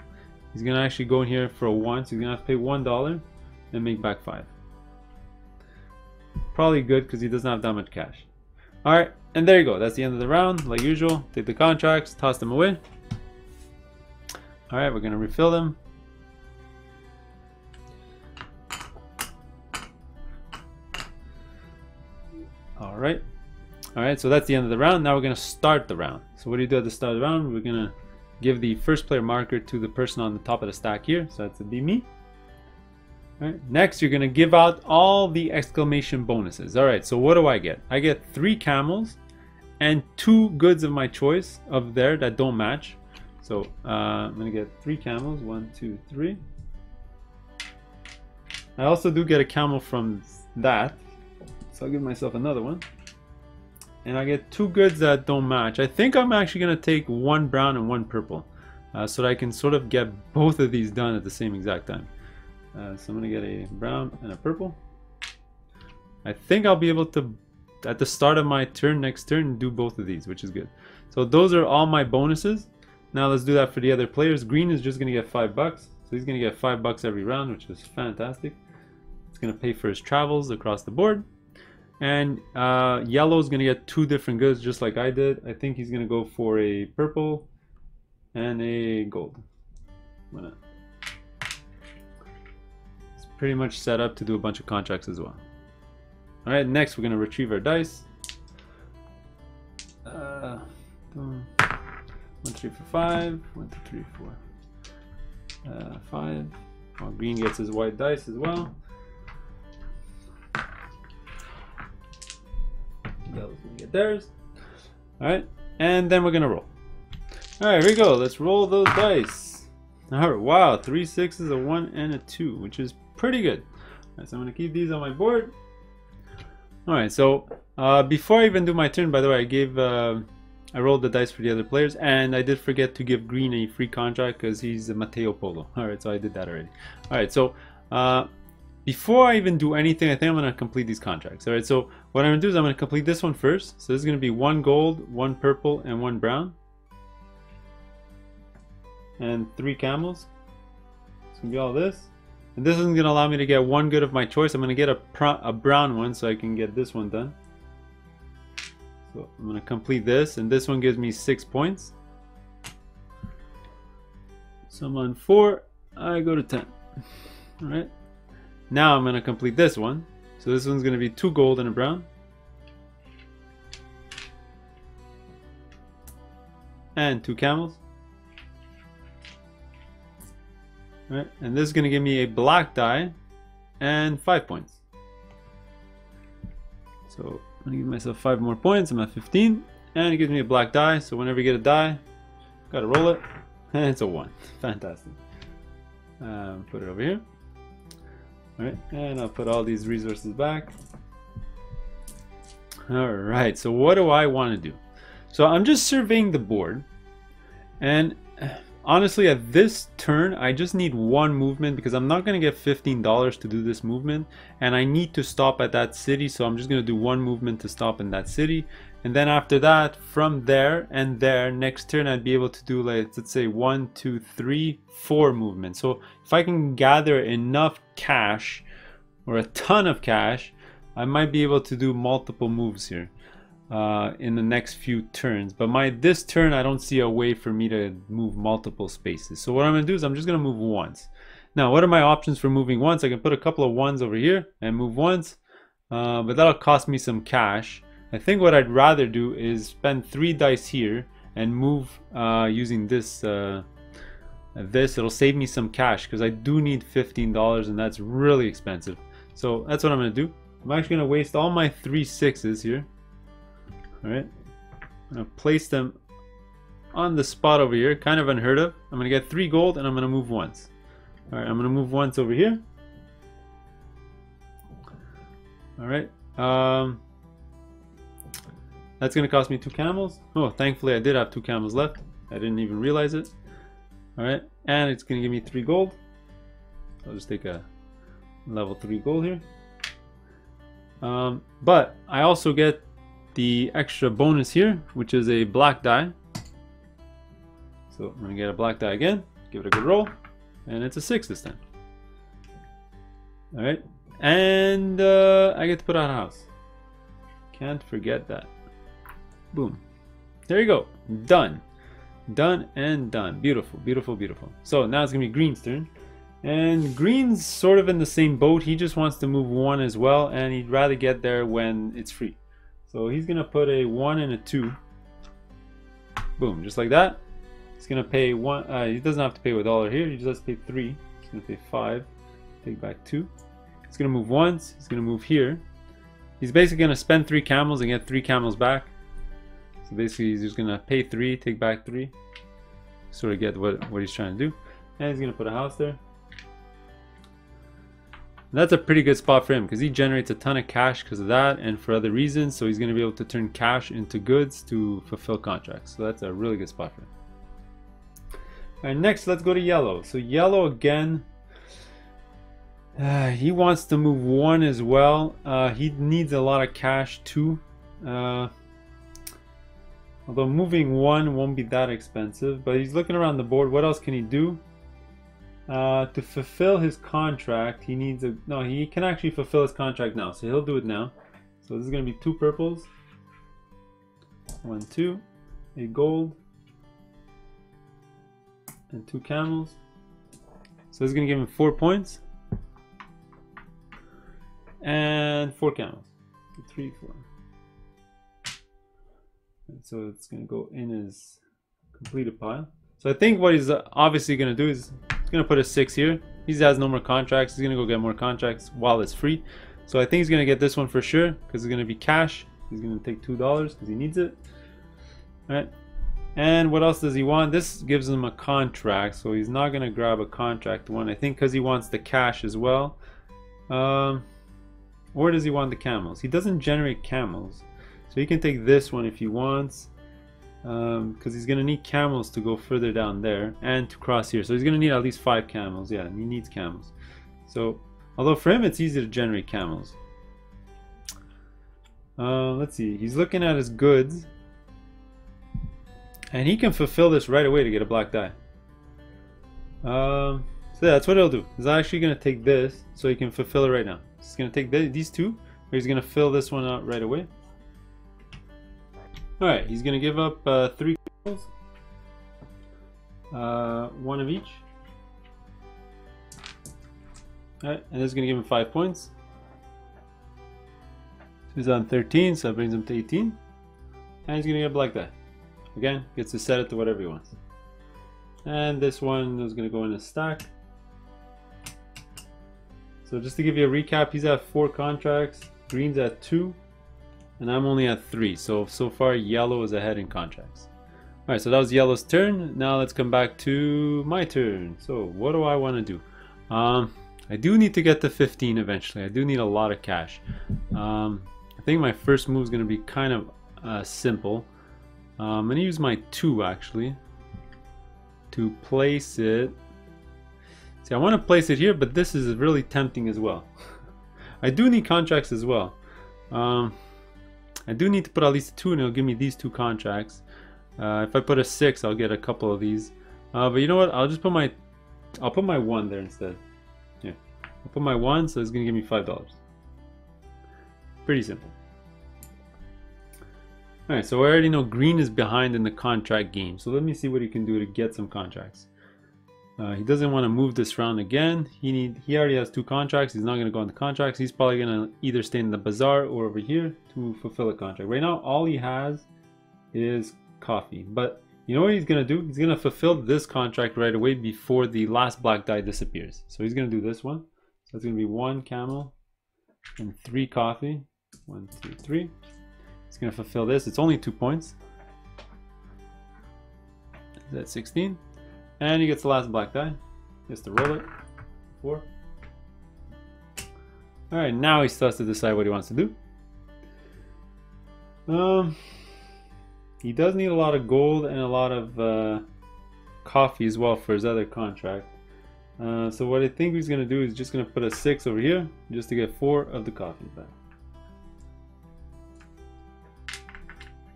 He's to actually go in here for a 1, so he's to have to pay $1 and make back 5. Probably good because he doesn't have that much cash. Alright, and there you go. That's the end of the round. Like usual, take the contracts, toss them away. Alright, we're going to refill them. Alright. Alright, so that's the end of the round. Now we're going to start the round. So what do you do at the start of the round? We're going to give the first player marker to the person on the top of the stack here. So that's to be me. Alright, next you're going to give out all the exclamation bonuses. Alright, so what do I get? I get three camels and two goods of my choice of there that don't match. So uh, I'm going to get three camels. One, two, three. I also do get a camel from that. So I'll give myself another one and I get two goods that don't match. I think I'm actually going to take one brown and one purple uh, so that I can sort of get both of these done at the same exact time. Uh, so I'm to get a brown and a purple. I think I'll be able to, at the start of my turn, next turn, do both of these, which is good. So those are all my bonuses. Now let's do that for the other players. Green is just going to get five bucks. So he's going to get five bucks every round, which is fantastic. It's going to pay for his travels across the board. And uh, yellow is going to get two different goods just like I did. I think he's going to go for a purple and a gold. Gonna... It's pretty much set up to do a bunch of contracts as well. Alright, next we're to retrieve our dice. Uh, one, three, four, five. One, two, three, four. Uh, five. Well, green gets his white dice as well. Yellow's gonna get theirs. Alright, and then we're gonna roll. Alright, here we go. Let's roll those dice. Alright, wow, three sixes, a one, and a two, which is pretty good. Alright, so I'm gonna keep these on my board. All right, so uh, before I even do my turn, by the way, I gave uh, I rolled the dice for the other players, and I did forget to give Green a free contract because he's a Matteo Polo. All right, so I did that already. All right, so uh, before I even do anything, I think I'm gonna complete these contracts. All right, so what I'm gonna do is I'm gonna complete this one first. So this is gonna be one gold, one purple, and one brown, and three camels. It's gonna be all this. And this isn't gonna allow me to get one good of my choice. I'm gonna get a, a brown one so I can get this one done. So I'm gonna complete this, and this one gives me six points. So I'm on four, I go to 10. All right. Now I'm gonna complete this one. So this one's gonna be two gold and a brown. And two camels. Right, and this is gonna give me a black die and five points. So I'm gonna give myself five more points. I'm at 15, and it gives me a black die. So whenever you get a die, gotta roll it, and it's a one. Fantastic. Um, put it over here. All right, and I'll put all these resources back. All right, so what do I want to do? So I'm just surveying the board, and honestly at this turn I just need one movement because I'm not going to get $15 to do this movement and I need to stop at that city so I'm just going to do one movement to stop in that city. And then after that from there and there next turn I'd be able to do like let's say one two three four movements. So if I can gather enough cash or a ton of cash I might be able to do multiple moves here uh, in the next few turns. But my this turn, I don't see a way for me to move multiple spaces. So what I'm going to do is I'm just going to move once. Now, what are my options for moving once? I can put a couple of ones over here and move once, uh, but that'll cost me some cash. I think what I'd rather do is spend three dice here and move uh, using this uh, this it'll save me some cash because I do need $15 and that's really expensive so that's what I'm gonna do I'm actually gonna waste all my three sixes here Alright. I'm going to place them on the spot over here. Kind of unheard of. I'm to get three gold and I'm to move once. Alright, I'm going to move once over here. Alright. Um, that's to cost me two camels. Oh, thankfully I did have two camels left. I didn't even realize it. Alright, and it's to give me three gold. I'll just take a level three gold here. Um, but I also get the extra bonus here, which is a black die. So I'm to get a black die again, give it a good roll, and it's a 6 this time. Alright, and uh, I get to put out a house. Can't forget that. Boom. There you go. Done. Done and done. Beautiful, beautiful, beautiful. So now it's to be Green's turn. And Green's sort of in the same boat. He just wants to move one as well, and he'd rather get there when it's free. So he's going to put a 1 and a 2. Boom, just like that. He's going to pay 1. Uh, he doesn't have to pay with dollar here. He just has to pay 3. He's going to pay 5. Take back 2. He's going to move once. He's going to move here. He's basically going to spend 3 camels and get 3 camels back. So basically he's just going to pay 3, take back 3. Sort of get what, what he's trying to do. And he's going to put a house there. That's a pretty good spot for him because he generates a ton of cash because of that and for other reasons. So he's going to be able to turn cash into goods to fulfill contracts. So that's a really good spot for him. All right, next let's go to yellow. So yellow again, uh, he wants to move one as well. Uh, he needs a lot of cash too. Uh, although moving one won't be that expensive, but he's looking around the board. What else can he do? Uh, to fulfill his contract, he needs a... No, he can actually fulfill his contract now. So he'll do it now. So this is going to be two purples. One, two. A gold. And two camels. So this is going to give him four points. And four camels. Three, four. And so it's going to go in his completed pile. So I think what he's obviously going to do is He's going to put a 6 here. He has no more contracts. He's going to go get more contracts while it's free. So I think he's going to get this one for sure because it's going to be cash. He's going to take $2 because he needs it. All right. And what else does he want? This gives him a contract, so he's not going to grab a contract one. I think because he wants the cash as well. Um, Or does he want the camels? He doesn't generate camels. So he can take this one if he wants. Because um, he's to need camels to go further down there and to cross here. So he's to need at least five camels. Yeah, he needs camels. So, although for him it's easy to generate camels. Uh, let's see. He's looking at his goods. And he can fulfill this right away to get a black die. Um, so that's what he'll do. He's actually to take this so he can fulfill it right now. He's to take th these two, or he's to fill this one out right away. Alright, he's going to give up uh, three calls. Uh, one of each. Alright, and this is going to give him five points. He's on 13, so that brings him to 18. And he's going to get black die. Again, gets to set it to whatever he wants. And this one is going to go in a stack. So just to give you a recap, he's at four contracts, green's at two, and I'm only at three. So, so far yellow is ahead in contracts. All right, so that was yellow's turn. Now let's come back to my turn. So what do I want to do? Um, I do need to get to 15 eventually. I do need a lot of cash. Um, I think my first move is going to be kind of uh, simple. Um, I'm going to use my two actually to place it. See, I want to place it here, but this is really tempting as well. I do need contracts as well. Um, I do need to put at least two, and it'll give me these two contracts. Uh, if I put a six, I'll get a couple of these. Uh, but you know what? I'll just put my, I'll put my one there instead. Yeah, I'll put my one, so it's gonna give me five dollars. Pretty simple. Alright, so I already know green is behind in the contract game. So let me see what he can do to get some contracts. Uh, he doesn't want to move this round again. He need he already has two contracts. He's not going to go on the contracts. He's probably going to either stay in the bazaar or over here to fulfill a contract. Right now, all he has is coffee. But you know what he's going to do? He's going to fulfill this contract right away before the last black die disappears. So he's going to do this one. So it's going to be one camel and three coffee. One, two, three. He's going to fulfill this. It's only two points. That's 16. And he gets the last black die. He has to roll it. Four. Alright, now he still has to decide what he wants to do. Um, he does need a lot of gold and a lot of uh, coffee as well for his other contract. Uh, so what I think he's going to do is just going to put a 6 over here just to get 4 of the coffee back.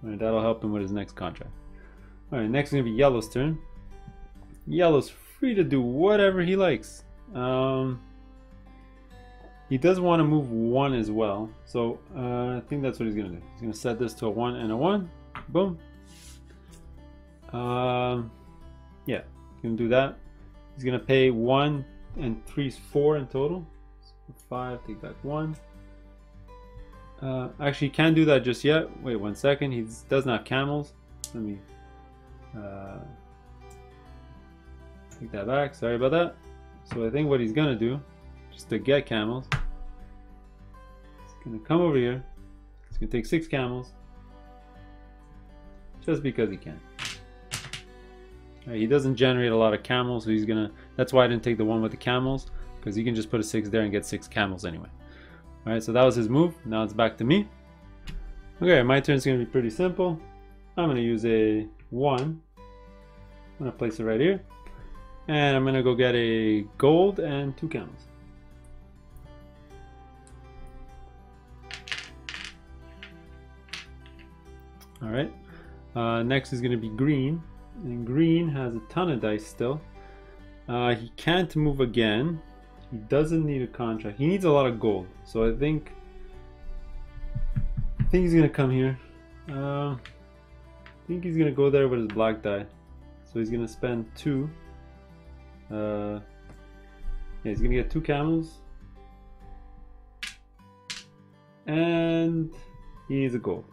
Alright, that'll help him with his next contract. Alright, next is going to be Yellow's turn. Yellow's free to do whatever he likes. Um, he does want to move one as well. So uh, I think that's what he's going to do. He's going to set this to a 1 and a 1. Boom. Um, yeah, going to do that. He's going to pay 1 and 3 is 4 in total. So 5, take back 1. Uh, actually, can't do that just yet. Wait one second. He doesn't have camels. Let me uh, take that back. Sorry about that. So I think what he's gonna do, just to get camels, he's gonna come over here. He's gonna take six camels, just because he can. Right, he doesn't generate a lot of camels, so he's gonna. That's why I didn't take the one with the camels, because he can just put a six there and get six camels anyway. Alright, so that was his move. Now it's back to me. Okay, my turn is going to be pretty simple. I'm to use a 1. I'm to place it right here. And I'm to go get a gold and two camels. Alright, uh, next is to be green. And green has a ton of dice still. Uh, he can't move again. He doesn't need a contract. He needs a lot of gold. So I think I think he's gonna come here. Uh, I think he's gonna go there with his black die. So he's gonna spend two. Uh, yeah, he's gonna get two camels. And he needs a gold.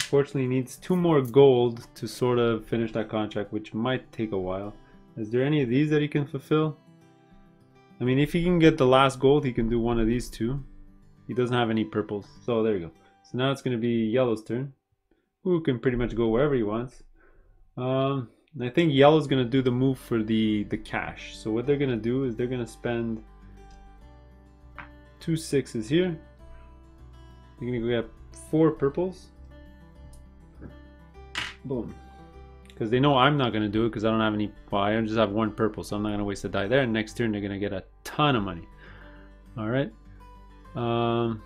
Unfortunately, he needs two more gold to sort of finish that contract, which might take a while. Is there any of these that he can fulfill? I mean, if he can get the last gold, he can do one of these two. He doesn't have any purples. So there you go. So now it's going to be yellow's turn. Who can pretty much go wherever he wants. Um, I think yellow's going to do the move for the, the cash. So what they're going to do is they're going to spend two sixes here. They're gonna go get four purples. Boom. Because they know I'm not gonna do it because I don't have any. Well, I just have one purple, so I'm not gonna waste a die there. And next turn they're gonna get a ton of money. All right. Um,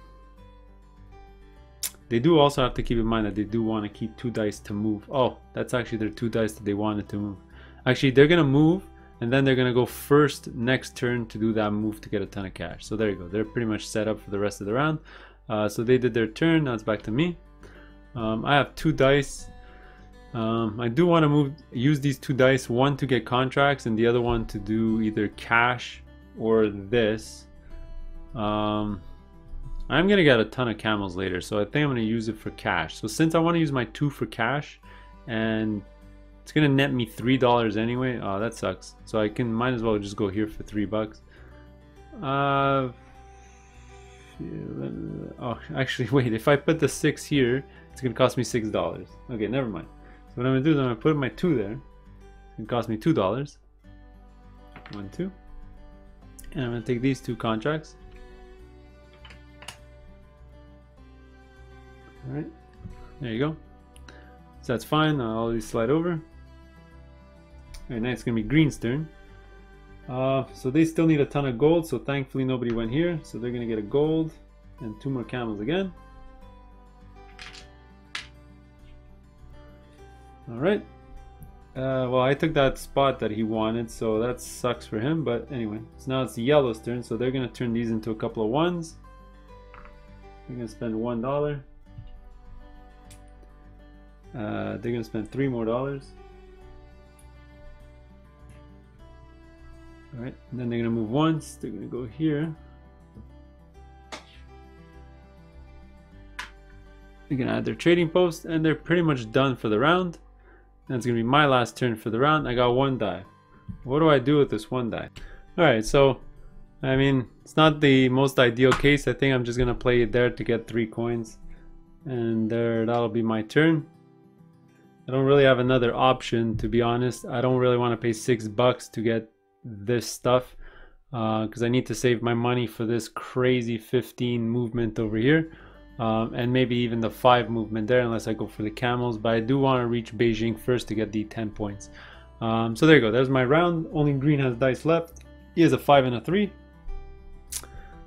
they do also have to keep in mind that they do want to keep two dice to move. Oh, that's actually their two dice that they wanted to move. Actually, they're gonna move and then they're gonna go first next turn to do that move to get a ton of cash. So there you go. They're pretty much set up for the rest of the round. Uh, so they did their turn. Now it's back to me. Um, I have two dice. Um, I do want to move, use these two dice, one to get contracts and the other one to do either cash or this. Um, I'm gonna get a ton of camels later, so I think I'm gonna use it for cash. So since I want to use my two for cash, and it's gonna net me three dollars anyway. Oh, that sucks. So I can might as well just go here for three bucks. Uh, oh, actually, wait. If I put the six here, it's gonna cost me six dollars. Okay, never mind. So what I'm gonna do is I'm gonna put my two there. It's gonna cost me two dollars. One, two. And I'm gonna take these two contracts. All right, there you go. So that's fine. I'll always slide over. And now it's gonna be Green's turn. Uh, so they still need a ton of gold, so thankfully nobody went here. So they're gonna get a gold and two more camels again. All right. Uh, well, I took that spot that he wanted, so that sucks for him. But anyway, so now it's the yellow's turn, so they're gonna turn these into a couple of ones. They're gonna spend one dollar. Uh, they're gonna spend three more dollars. All right, then they're gonna move once. They're gonna go here. They're gonna add their trading post, and they're pretty much done for the round. And it's gonna be my last turn for the round. I got one die. What do I do with this one die? All right, so I mean, it's not the most ideal case. I think I'm just gonna play it there to get three coins, and there that'll be my turn. I don't really have another option to be honest. I don't really want to pay six bucks to get this stuff because uh, I need to save my money for this crazy 15 movement over here um, and maybe even the 5 movement there unless I go for the camels but I do want to reach Beijing first to get the 10 points. Um, so there you go there's my round. Only green has dice left. He has a 5 and a 3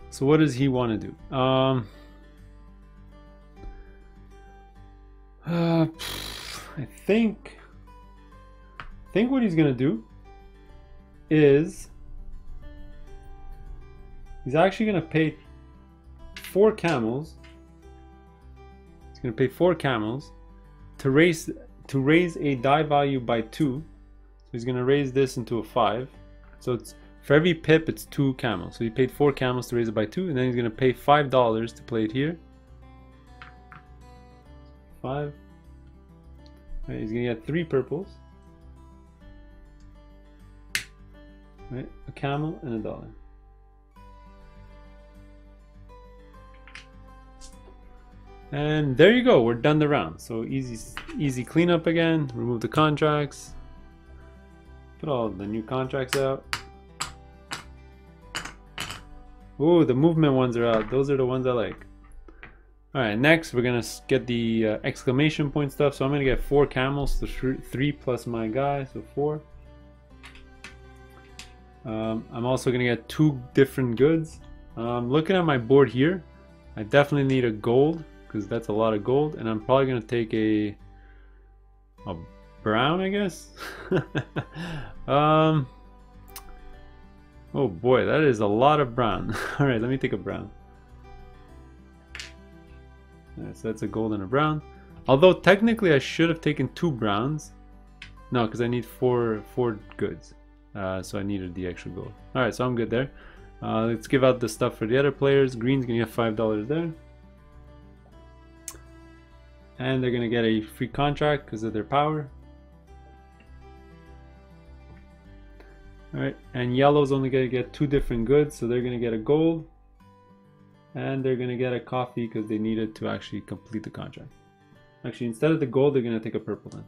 so what does he want to do? Um, uh, I think I think what he's gonna do is he's actually gonna pay four camels. He's gonna pay four camels to raise to raise a die value by two. So he's gonna raise this into a five. So it's for every pip it's two camels. So he paid four camels to raise it by two, and then he's gonna pay five dollars to play it here. Five Right, he's gonna get three purples. Right, a camel and a dollar. And there you go, we're done the round. So easy easy cleanup again, remove the contracts, put all the new contracts out. Oh, the movement ones are out. Those are the ones I like. All right, next we're gonna get the uh, exclamation point stuff. So I'm gonna get four camels, so three plus my guy, so four. Um, I'm also gonna get two different goods. Um, looking at my board here, I definitely need a gold because that's a lot of gold, and I'm probably gonna take a a brown, I guess. um, oh boy, that is a lot of brown. All right, let me take a brown. Right, so that's a gold and a brown. Although technically I should have taken two browns. No, because I need four four goods. Uh, so I needed the extra gold. Alright, so I'm good there. Uh, let's give out the stuff for the other players. Green's gonna get five dollars there. And they're gonna get a free contract because of their power. Alright, and yellow's only gonna get two different goods, so they're gonna get a gold and they're gonna get a coffee because they need it to actually complete the contract. Actually, instead of the gold, they're gonna take a purple then.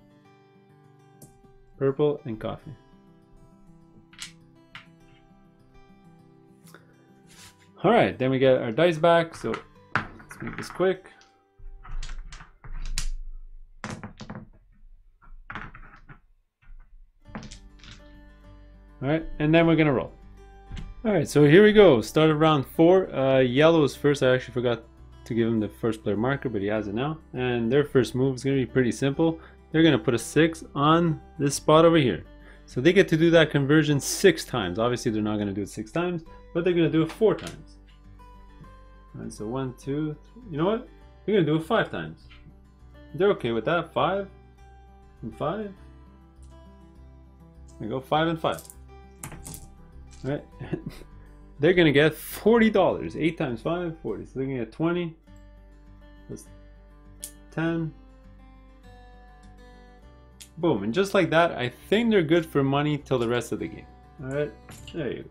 Purple and coffee. All right, then we get our dice back. So let's make this quick. All right, and then we're gonna roll. All right, so here we go. Start of round four. Uh, yellow is first. I actually forgot to give him the first player marker, but he has it now. And their first move is gonna be pretty simple. They're gonna put a six on this spot over here. So they get to do that conversion six times. Obviously, they're not gonna do it six times, but they're gonna do it four times. All right, so one, two, three. You know what? They're gonna do it five times. They're okay with that. Five and five. There we go, five and five. All right. they're gonna get forty dollars. Eight times five, 40. So they're gonna get 20 plus 10. Boom. And just like that, I think they're good for money till the rest of the game. Alright, there you go.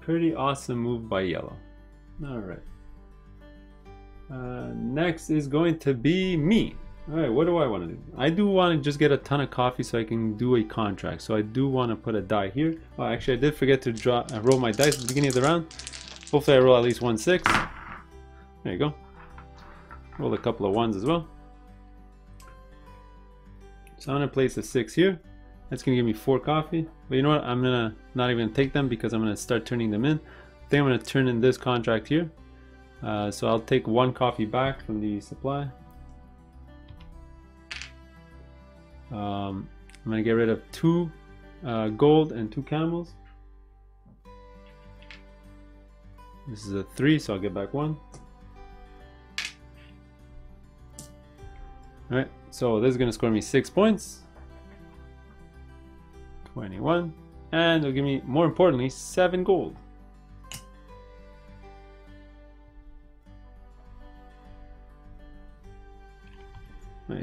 Pretty awesome move by yellow. Alright. Uh, next is going to be me. Alright, what do I want to do? I do want to just get a ton of coffee so I can do a contract. So I do want to put a die here. Oh, actually, I did forget to draw, uh, roll my dice at the beginning of the round. Hopefully I roll at least one six. There you go. Roll a couple of ones as well. So I'm gonna place a six here. That's gonna give me four coffee. But you know what? I'm gonna not even take them because I'm gonna start turning them in. I think I'm gonna turn in this contract here. Uh, so I'll take one coffee back from the supply. Um, I'm gonna get rid of two uh, gold and two camels. This is a three, so I'll get back one. Alright, so this is to score me 6 points. 21. And it'll give me, more importantly, 7 gold.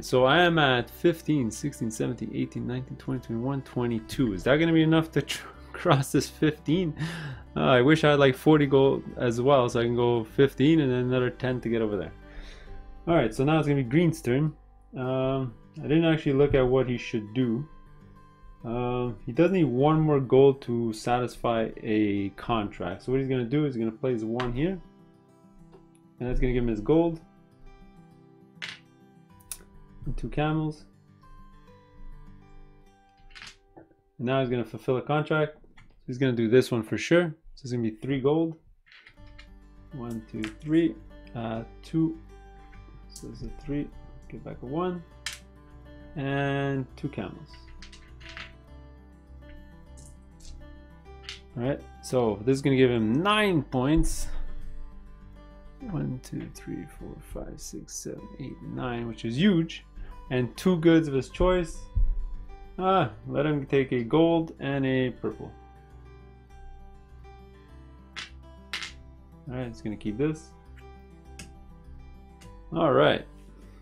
So I am at 15, 16, 17, 18, 19, 20, 21, 22. Is that going to be enough to cross this 15? Uh, I wish I had like 40 gold as well, so I can go 15 and then another 10 to get over there. Alright, so now it's going to be Green's turn. Um, I didn't actually look at what he should do. Um, he does need one more gold to satisfy a contract. So what he's going to do is he's going to place one here. And that's going to give him his gold. And two camels. And now he's going to fulfill a contract. He's going to do this one for sure. So it's going to be three gold. One, two, three. Uh, two. So is a three. Get back a one. And two camels. Alright, so this is going to give him nine points. One, two, three, four, five, six, seven, eight, nine, which is huge. And two goods of his choice. Ah, let him take a gold and a purple. Alright, going to keep this. Alright.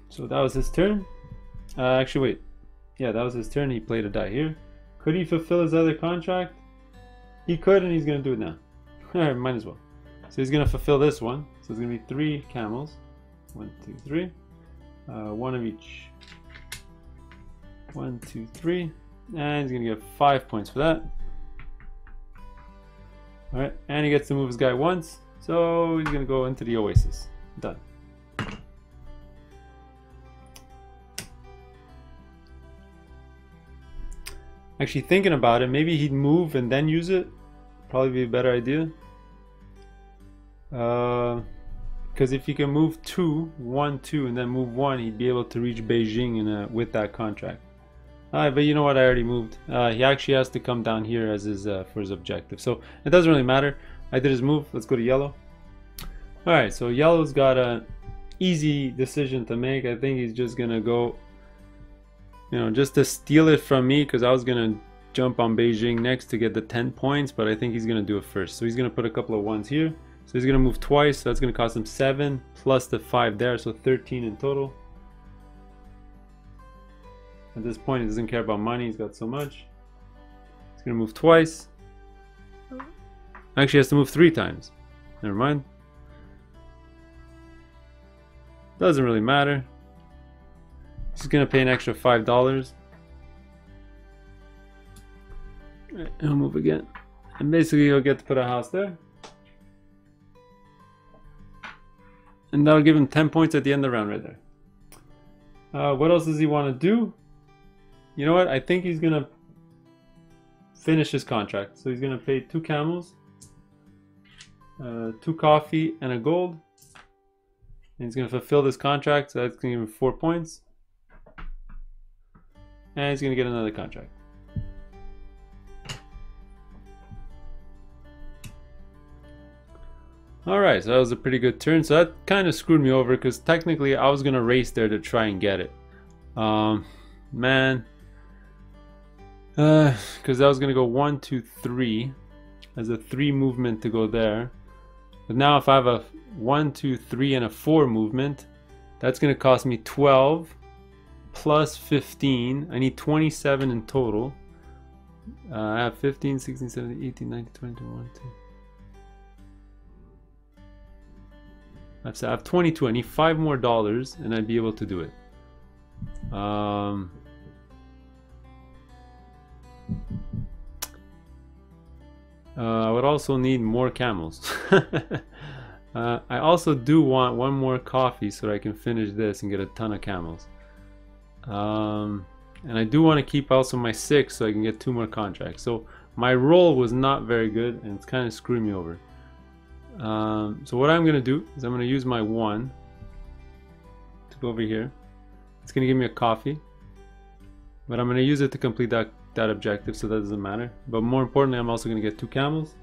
So that was his turn. Uh, actually, wait. Yeah, that was his turn. He played a die here. Could he fulfill his other contract? He could, and he's to do it now. Alright, might as well. So he's to fulfill this one. So it's to be three camels. One, two, three. Uh, one of each. One, two, three. And he's going to get five points for that. Alright, and he gets to move his guy once. So he's going to go into the Oasis. Done. Actually thinking about it, maybe he'd move and then use it. Probably be a better idea. Because if he can move two, one, two, and then move one, he'd be able to reach Beijing in a, with that contract. Alright, but you know what? I already moved. Uh, he actually has to come down here as his uh, for his objective. So it doesn't really matter. I did his move. Let's go to yellow. Alright, so yellow's got an easy decision to make. I think he's just to go you know, just to steal it from me because I was to jump on Beijing next to get the 10 points, but I think he's to do it first. So he's to put a couple of ones here. So he's to move twice. So that's to cost him 7 plus the 5 there, so 13 in total. At this point, he doesn't care about money. He's got so much. He's to move twice. Actually, he has to move three times. Never mind. Doesn't really matter. He's gonna pay an extra five dollars. Right, I'll move again. And basically he'll get to put a house there. And that'll give him 10 points at the end of the round right there. Uh, what else does he want to do? You know what? I think he's going to finish his contract. So he's going to pay two camels, uh, two coffee, and a gold. And he's going to fulfill this contract. So that's going to give him four points. And he's going to get another contract. Alright, so that was a pretty good turn. So that kind of screwed me over because technically I was going to race there to try and get it. Um, man. Because uh, I was going to go one, two, three. As a three movement to go there. But now if I have a one, two, three, and a four movement, that's going to cost me 12 plus 15. I need 27 in total. Uh, I have 15, 16, 17, 18, 19, 20, 21, 22. I have 22. I need five more dollars and I'd be able to do it. Um, uh, I would also need more camels. uh, I also do want one more coffee so I can finish this and get a ton of camels. Um, and I do want to keep also my six so I can get two more contracts. So my roll was not very good and it's kind of screwing me over. Um, so what I'm going to do is I'm going to use my one to go over here. It's going to give me a coffee. But I'm going to use it to complete that, that objective, so that doesn't matter. But more importantly, I'm also going to get two camels.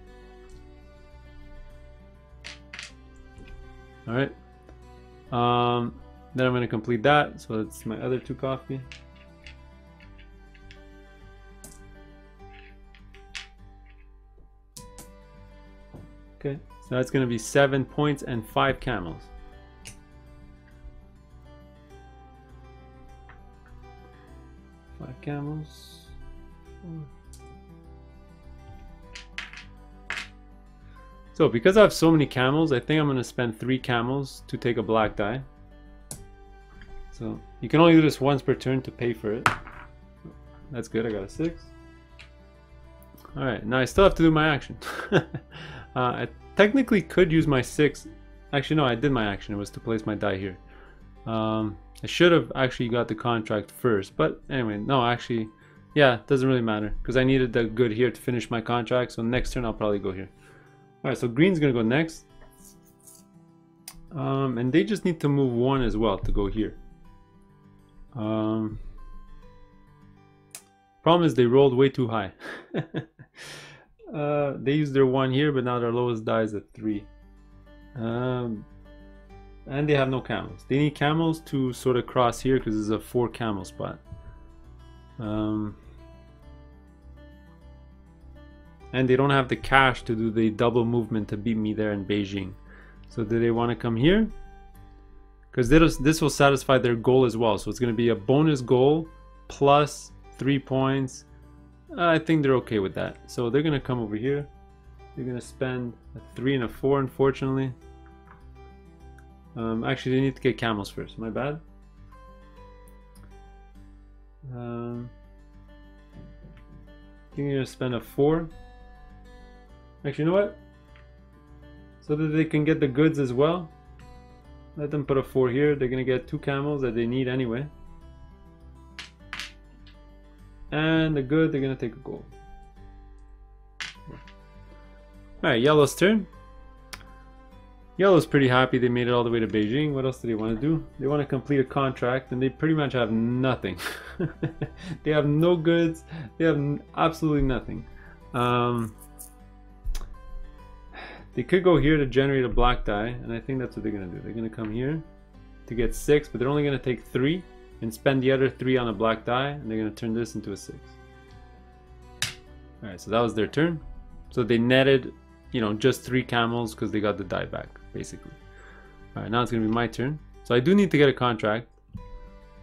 Alright. Um, then I'm going to complete that, so it's my other two coffee. Okay, so that's going to be seven points and five camels. Five camels. So because I have so many camels, I think I'm going to spend three camels to take a black die. So you can only do this once per turn to pay for it. That's good, I got a six. Alright, now I still have to do my action. Uh, I technically could use my 6. Actually, no, I did my action. It was to place my die here. Um, I should have actually got the contract first. But anyway, no, actually, yeah, doesn't really matter. Because I needed the good here to finish my contract. So next turn, I'll probably go here. Alright, so green's going to go next. Um, and they just need to move one as well to go here. Um, problem is they rolled way too high. Uh, they used their one here, but now their lowest die is at three. Um, and they have no camels. They need camels to sort of cross here because it's a four camel spot. Um, and they don't have the cash to do the double movement to beat me there in Beijing. So do they want to come here? Because this will satisfy their goal as well. So it's going to be a bonus goal plus three points I think they're okay with that. So they're gonna come over here. They're gonna spend a three and a four, unfortunately. Um, actually, they need to get camels first. My bad. Um, I think you're gonna spend a four. Actually, you know what? So that they can get the goods as well. Let them put a four here. They're gonna get two camels that they need anyway. And the good, they're gonna take a goal. Alright, yellow's turn. Yellow's pretty happy they made it all the way to Beijing. What else do they want to do? They want to complete a contract and they pretty much have nothing. they have no goods. They have absolutely nothing. Um, they could go here to generate a black die and I think that's what they're going to do. They're going to come here to get six, but they're only going to take three and spend the other three on a black die and they're going to turn this into a six. Alright, so that was their turn. So they netted, you know, just three camels because they got the die back, basically. Alright, now it's going to be my turn. So I do need to get a contract.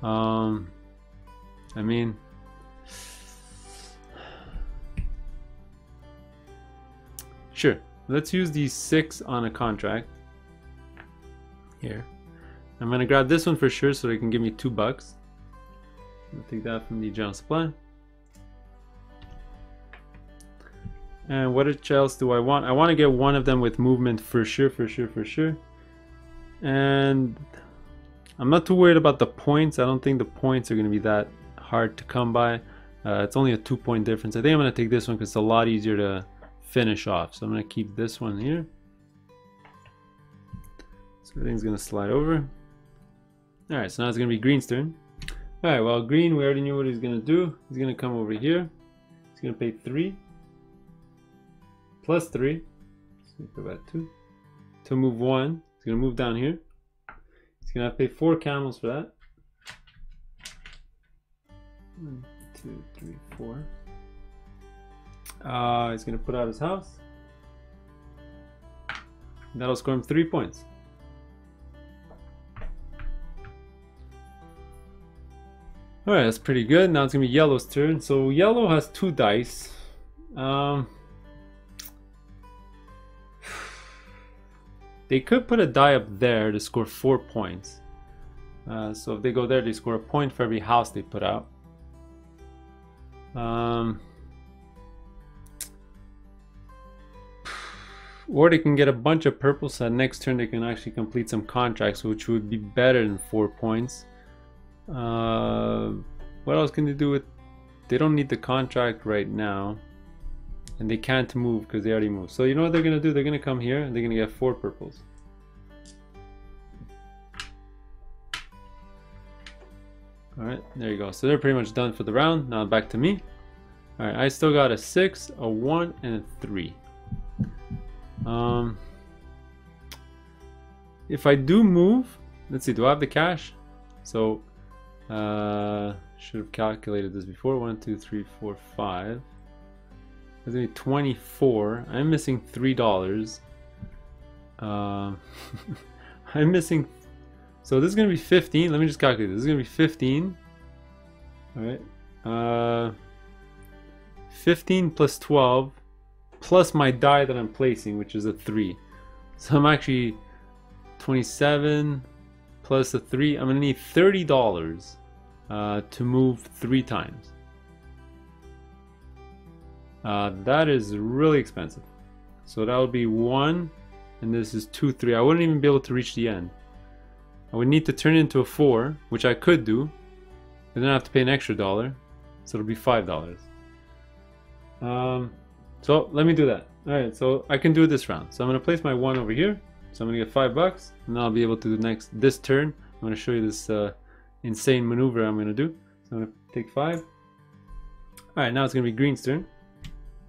Um, I mean, sure. Let's use these six on a contract here. I'm gonna grab this one for sure so they can give me two bucks. I'll take that from the general supply. And what else do I want? I want to get one of them with movement for sure, for sure, for sure. And I'm not too worried about the points. I don't think the points are going to be that hard to come by. Uh, it's only a two point difference. I think I'm going to take this one because it's a lot easier to finish off. So I'm going to keep this one here. So everything's going to slide over. Alright, so now it's going to be Green's turn. Alright, well Green, we already knew what he's going to do. He's going to come over here. He's going to pay 3. Plus 3. So go back 2. To move 1. He's going to move down here. He's going to pay 4 camels for that. One, two, three, four. Uh, he's going to put out his house. That'll score him 3 points. Alright, that's pretty good. Now it's going to be yellow's turn. So yellow has two dice. Um, they could put a die up there to score four points. Uh, so if they go there, they score a point for every house they put out. Um, or they can get a bunch of purple so next turn they can actually complete some contracts which would be better than four points uh, what else can they do with... They don't need the contract right now. And they can't move because they already moved. So you know what they're to do? They're to come here and they're to get four purples. Alright, there you go. So they're pretty much done for the round. Now back to me. Alright, I still got a 6, a 1, and a 3. Um, if I do move, let's see, do I have the cash? So uh, should have calculated this before. One, two, three, four, five. That's gonna be 24. I'm missing three dollars. Uh, I'm missing. So this is gonna be 15. Let me just calculate. This is gonna be 15. All right. Uh, 15 plus 12 plus my die that I'm placing, which is a three. So I'm actually 27 plus a three. I'm gonna need $30 uh, to move three times. Uh, that is really expensive. So that would be one, and this is two, three. I wouldn't even be able to reach the end. I would need to turn it into a four, which I could do, and then I have to pay an extra dollar, so it'll be five dollars. Um, so let me do that. All right, so I can do this round. So I'm gonna place my one over here. So I'm gonna get five bucks, and I'll be able to do next this turn. I'm gonna show you this uh, insane maneuver I'm gonna do. So I'm gonna take five. Alright, now it's gonna be green's turn.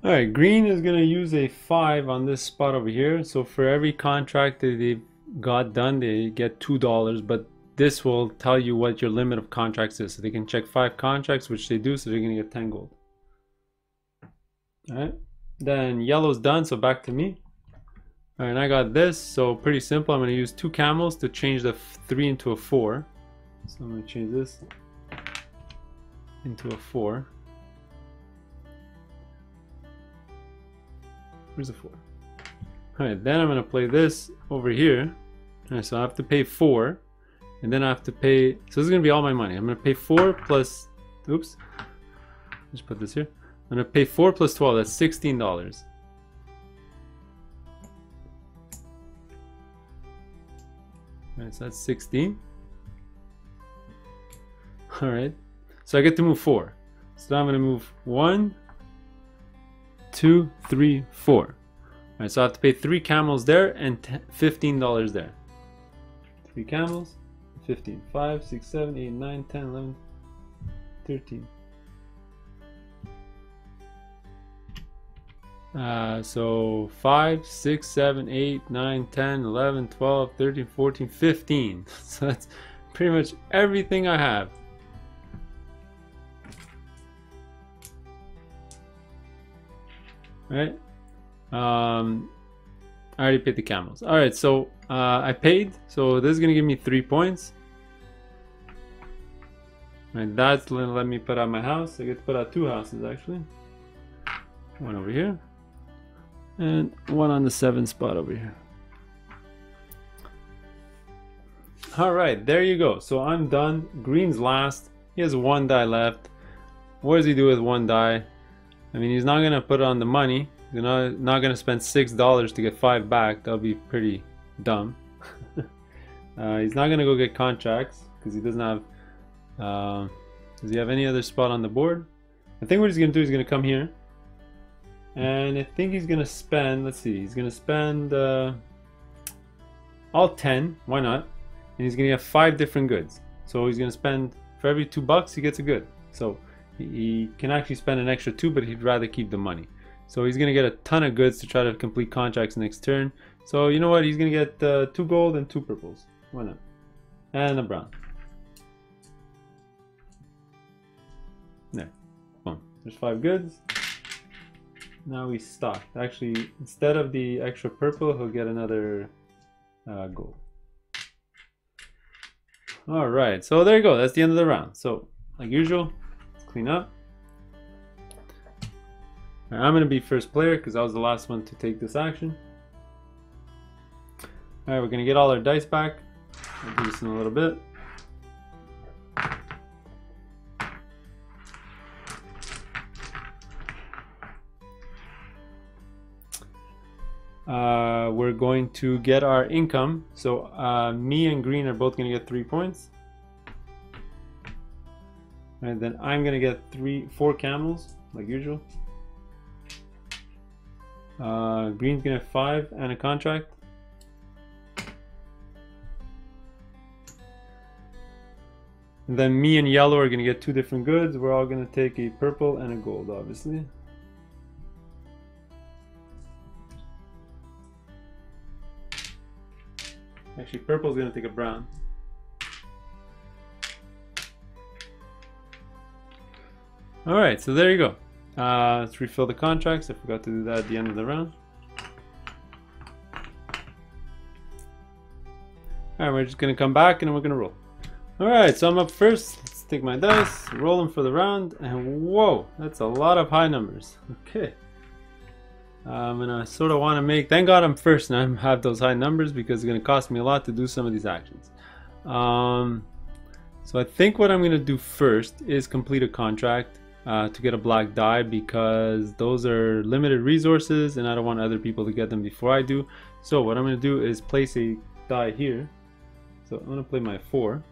Alright, green is gonna use a five on this spot over here. So for every contract that they got done, they get two dollars, but this will tell you what your limit of contracts is. So they can check five contracts, which they do, so they're gonna get 10 gold. Alright, then yellow's done, so back to me. Alright, I got this, so pretty simple. I'm gonna use two camels to change the three into a four. So I'm going to change this into a 4. Where's the 4? Alright, then I'm going to play this over here. Alright, so I have to pay 4. And then I have to pay... So this is going to be all my money. I'm going to pay 4 plus... Oops. Just put this here. I'm going to pay 4 plus 12. That's $16. Alright, so that's 16. All right. So I get to move four. So now I'm to move one, two, three, four. All right. So I have to pay three camels there and $15 there. Three camels, 15. 5, 6, 7, 8, 9, 10, 11, 13. Uh, so 5, 6, 7, 8, 9, 10, 11, 12, 13, 14, 15. So that's pretty much everything I have. Right? Um, I already paid the camels. All right, so uh, I paid. So this is gonna give me three points. Right, that's gonna let me put out my house. I get to put out two houses actually. One over here, and one on the seventh spot over here. All right, there you go. So I'm done. Green's last. He has one die left. What does he do with one die? I mean, he's not going to put on the money, You're not, not going to spend $6 to get 5 back. That would be pretty dumb. uh, he's not going to go get contracts because he doesn't have... Uh, does he have any other spot on the board? I think what he's going to do is going to come here. And I think he's going to spend... Let's see. He's going to spend... Uh, all 10. Why not? And he's going to get 5 different goods. So he's going to spend... For every 2 bucks, he gets a good. So he can actually spend an extra 2, but he'd rather keep the money. So he's going to get a ton of goods to try to complete contracts next turn. So you know what? He's going to get uh, two gold and two purples. Why not? And a brown. There. Boom. There's five goods. Now we stock. Actually, instead of the extra purple, he'll get another uh, gold. Alright, so there you go. That's the end of the round. So, like usual, clean up. I'm going to be first player because I was the last one to take this action. Alright, we're going to get all our dice back. I'll do this in a little bit. Uh, we're going to get our income. So uh, me and green are both going to get three points. And then I'm to get three, four camels, like usual. Uh, green's gonna have five and a contract. And then me and yellow are gonna get two different goods. We're all gonna take a purple and a gold, obviously. Actually, purple's gonna take a brown. All right, so there you go. Uh, let's refill the contracts. I forgot to do that at the end of the round. Alright, we're just going to come back and we're going to roll. Alright, so I'm up first. Let's take my dice, roll them for the round, and whoa, that's a lot of high numbers. Okay. I'm gonna sort of want to make, thank god I'm first and I have those high numbers because it's gonna cost me a lot to do some of these actions. Um, so I think what I'm gonna do first is complete a contract uh, to get a black die because those are limited resources and I don't want other people to get them before I do. So what I'm going to do is place a die here. So I'm going to play my four.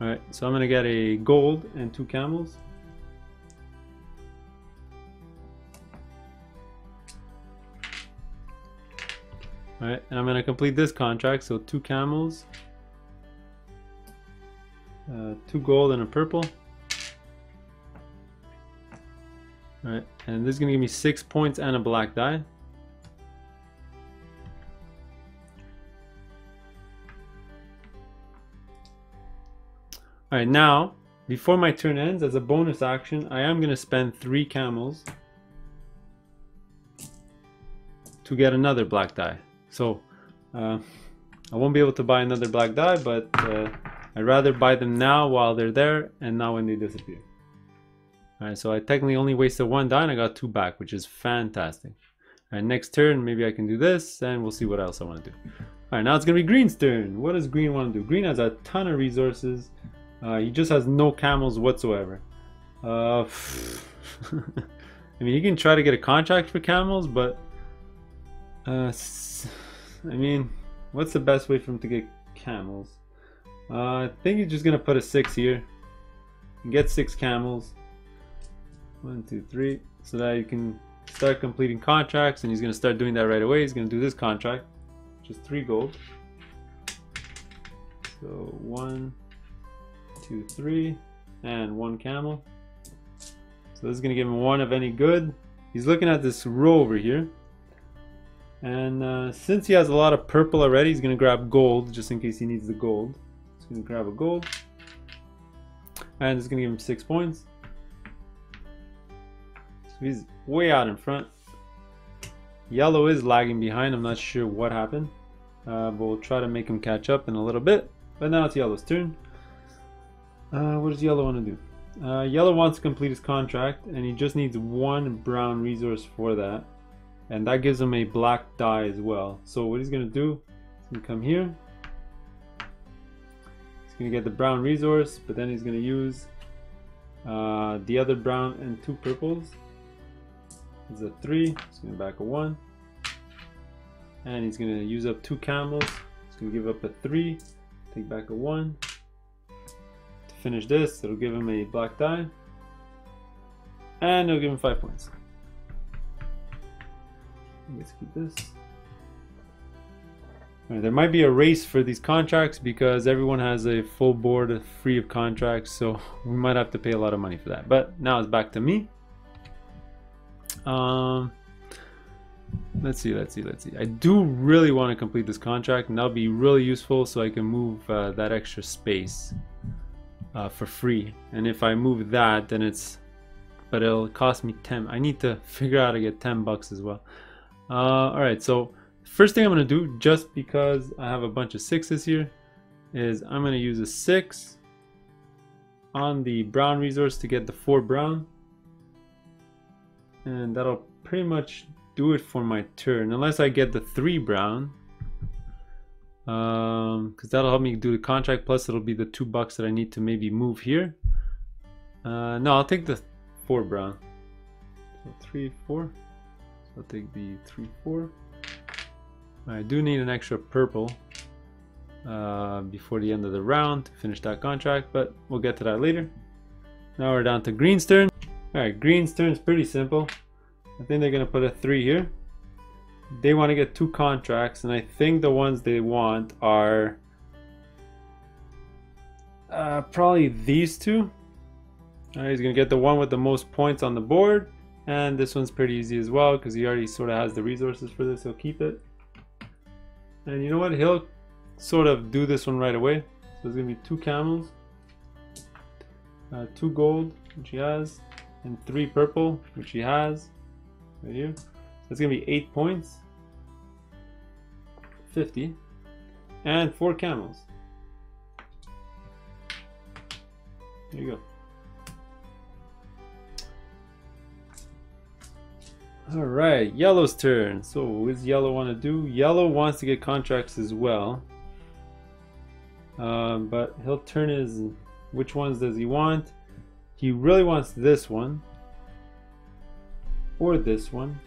Alright, so I'm going to get a gold and two camels. Alright, and I'm going to complete this contract. So two camels, uh, two gold and a purple. Alright, and this is going to give me 6 points and a black die. Alright, now, before my turn ends, as a bonus action, I am going to spend 3 camels to get another black die. So, uh, I won't be able to buy another black die, but uh, I'd rather buy them now while they're there and not when they disappear. Alright, so I technically only wasted one die and I got two back, which is fantastic. Alright, next turn, maybe I can do this, and we'll see what else I want to do. Alright, now it's going to be Green's turn. What does Green want to do? Green has a ton of resources. Uh, he just has no camels whatsoever. Uh, I mean, he can try to get a contract for camels, but... Uh, I mean, what's the best way for him to get camels? Uh, I think he's just going to put a 6 here. Get 6 camels. One, two, three. So now you can start completing contracts and he's going to start doing that right away. He's going to do this contract, which is three gold. So one, two, three, and one camel. So this is going to give him one of any good. He's looking at this row over here. And uh, since he has a lot of purple already, he's going to grab gold just in case he needs the gold. He's going to grab a gold. And it's going to give him six points. He's way out in front. Yellow is lagging behind. I'm not sure what happened. Uh, but we'll try to make him catch up in a little bit. But now it's Yellow's turn. Uh, what does Yellow want to do? Uh, Yellow wants to complete his contract, and he just needs one brown resource for that. And that gives him a black die as well. So what he's going to do, he's going to come here. He's going to get the brown resource, but then he's going to use uh, the other brown and two purples He's a three. He's gonna back a one. And he's gonna use up two camels. He's gonna give up a three. Take back a one. To finish this, it'll give him a black die. And it'll give him five points. Let's keep this. Right, there might be a race for these contracts because everyone has a full board free of contracts, so we might have to pay a lot of money for that. But now it's back to me. Um, let's see, let's see, let's see. I do really want to complete this contract, and that'll be really useful so I can move uh, that extra space uh, for free. And if I move that, then it's, but it'll cost me 10. I need to figure out how to get 10 bucks as well. Uh, all right, so First thing I'm going to do, just because I have a bunch of sixes here, is I'm going to use a six on the brown resource to get the four brown. And that'll pretty much do it for my turn, unless I get the three brown. Um, because that'll help me do the contract, plus it'll be the two bucks that I need to maybe move here. Uh, no, I'll take the four brown. So three, four. So I'll take the three, four. I do need an extra purple uh, before the end of the round to finish that contract, but we'll get to that later. Now we're down to green's turn. Alright, green's turns pretty simple. I think they're to put a 3 here. They want to get two contracts, and I think the ones they want are uh, probably these two. Right, he's to get the one with the most points on the board, and this one's pretty easy as well because he already sort of has the resources for this, he'll keep it. And you know what? He'll sort of do this one right away. So going to be two camels, uh, two gold, which he has, and three purple, which he has, right here. So it's to be eight points, 50, and four camels. There you go. All right, yellow's turn. So what does yellow want to do? Yellow wants to get contracts as well. Um, but he'll turn his, which ones does he want? He really wants this one. Or this one.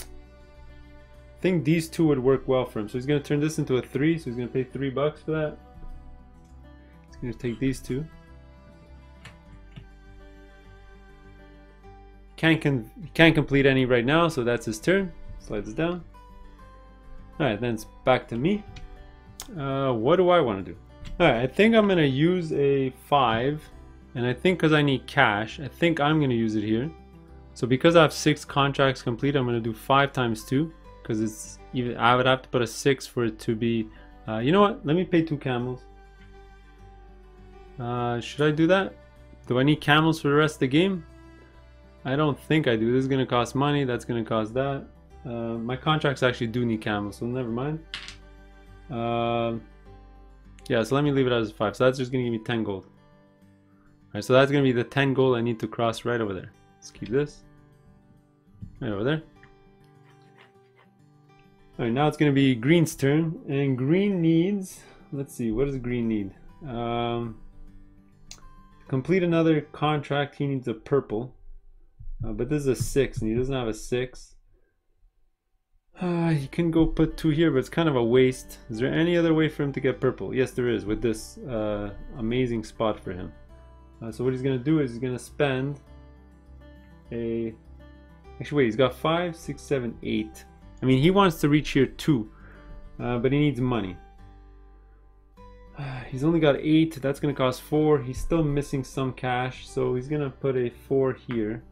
I think these two would work well for him. So he's going to turn this into a three. So he's going to pay three bucks for that. He's going to take these two. Can't, can't complete any right now, so that's his turn. Slides down. Alright, then it's back to me. Uh, what do I want to do? Alright, I think I'm going to use a 5. And I think because I need cash, I think I'm going to use it here. So because I have 6 contracts complete, I'm going to do 5 times 2. Because it's even I would have to put a 6 for it to be... Uh, you know what? Let me pay 2 camels. Uh, should I do that? Do I need camels for the rest of the game? I don't think I do. This is going to cost money. That's going to cost that. Uh, my contracts actually do need camels, so never mind. Uh, yeah, so let me leave it as 5. So that's just going to give me 10 gold. Alright, so that's going to be the 10 goal I need to cross right over there. Let's keep this. Right over there. Alright, now it's going to be green's turn. And green needs... Let's see, what does green need? Um, complete another contract, he needs a purple. Uh, but this is a 6 and he doesn't have a 6. Uh, he can go put 2 here, but it's kind of a waste. Is there any other way for him to get purple? Yes, there is, with this uh, amazing spot for him. Uh, so what he's going to do is he's going to spend a... Actually, wait, he's got 5, 6, 7, 8. I mean, he wants to reach here too, uh, but he needs money. he's only got 8, that's going to cost 4. He's still missing some cash, so he's going to put a 4 here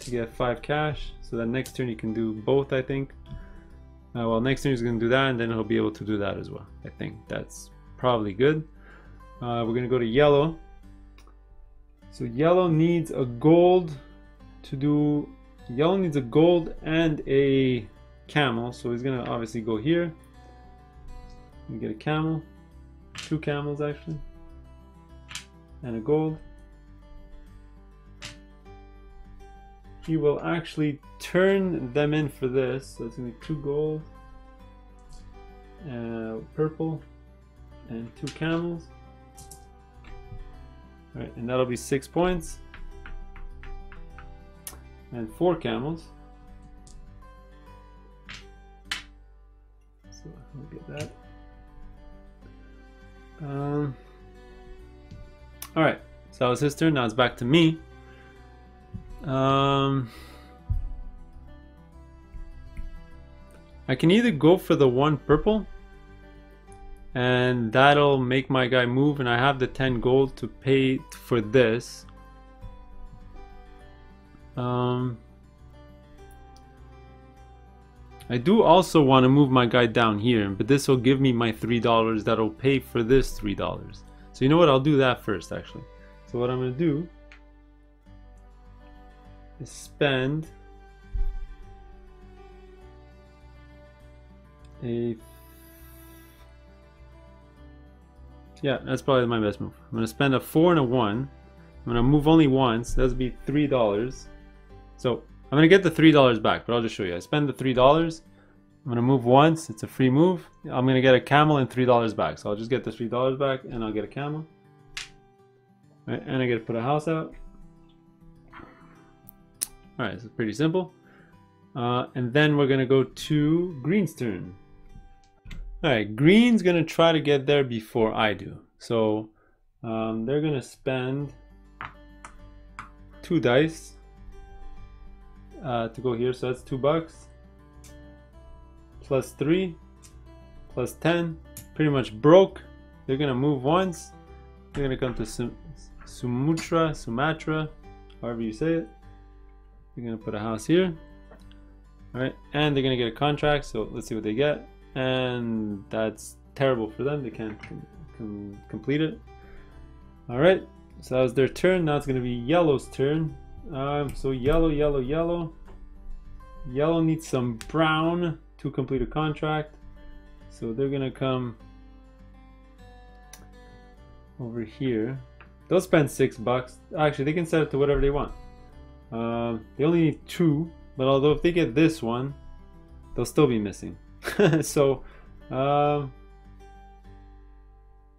to get 5 cash. So that next turn he can do both, I think. Uh, well, next turn he's going to do that, and then he'll be able to do that as well. I think that's probably good. Uh, we're going to go to yellow. So yellow needs a gold to do... Yellow needs a gold and a camel. So he's to obviously go here. and get a camel. Two camels, actually. And a gold. he will actually turn them in for this. So it's gonna be two gold, uh, purple, and two camels. And that'll be six points. and four camels. So I'll get that. Um, all right, so that was his turn. Now it's back to me. Um, I can either go for the one purple and that'll make my guy move and I have the 10 gold to pay for this. Um, I do also want to move my guy down here but this will give me my three dollars that'll pay for this three dollars. So you know what? I'll do that first actually. So what I'm gonna do is spend a Yeah, that's probably my best move. I'm gonna spend a four and a one. I'm gonna move only once. That'll be three dollars. So I'm gonna get the three dollars back, but I'll just show you. I spend the three dollars. I'm gonna move once. It's a free move. I'm gonna get a camel and three dollars back. So I'll just get the three dollars back, and I'll get a camel. And I get to put a house out. All right, it's pretty simple. Uh, and then we're gonna go to Green's turn. All right, green's gonna try to get there before I do. So um, they're gonna spend two dice uh, to go here. So that's two bucks plus three plus 10. Pretty much broke. They're gonna move once. They're gonna come to Sum Sumatra, Sumatra, however you say it. They're gonna put a house here. All right, and they're gonna get a contract. So let's see what they get and that's terrible for them. They can't com com complete it. All right, so that was their turn. Now it's going to be yellow's turn. Um, so yellow, yellow, yellow. Yellow needs some brown to complete a contract. So they're going to come over here. They'll spend six bucks. Actually, they can set it to whatever they want. Uh, they only need two, but although if they get this one, they'll still be missing. so, um,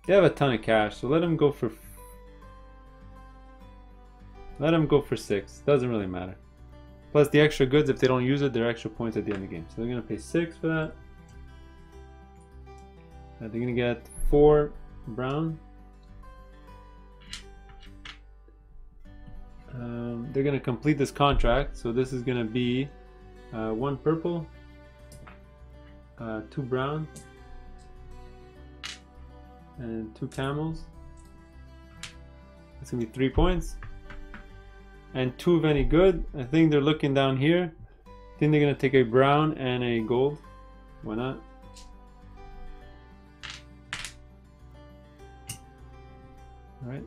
they have a ton of cash, so let them go for. Let them go for six. Doesn't really matter. Plus the extra goods, if they don't use it, they're extra points at the end of the game. So they're gonna pay six for that. Uh, they're gonna get four brown. Um, they're gonna complete this contract, so this is gonna be uh, one purple, uh, two brown and two camels. It's gonna be three points and two of any good. I think they're looking down here. I think they're gonna take a brown and a gold. Why not? All right.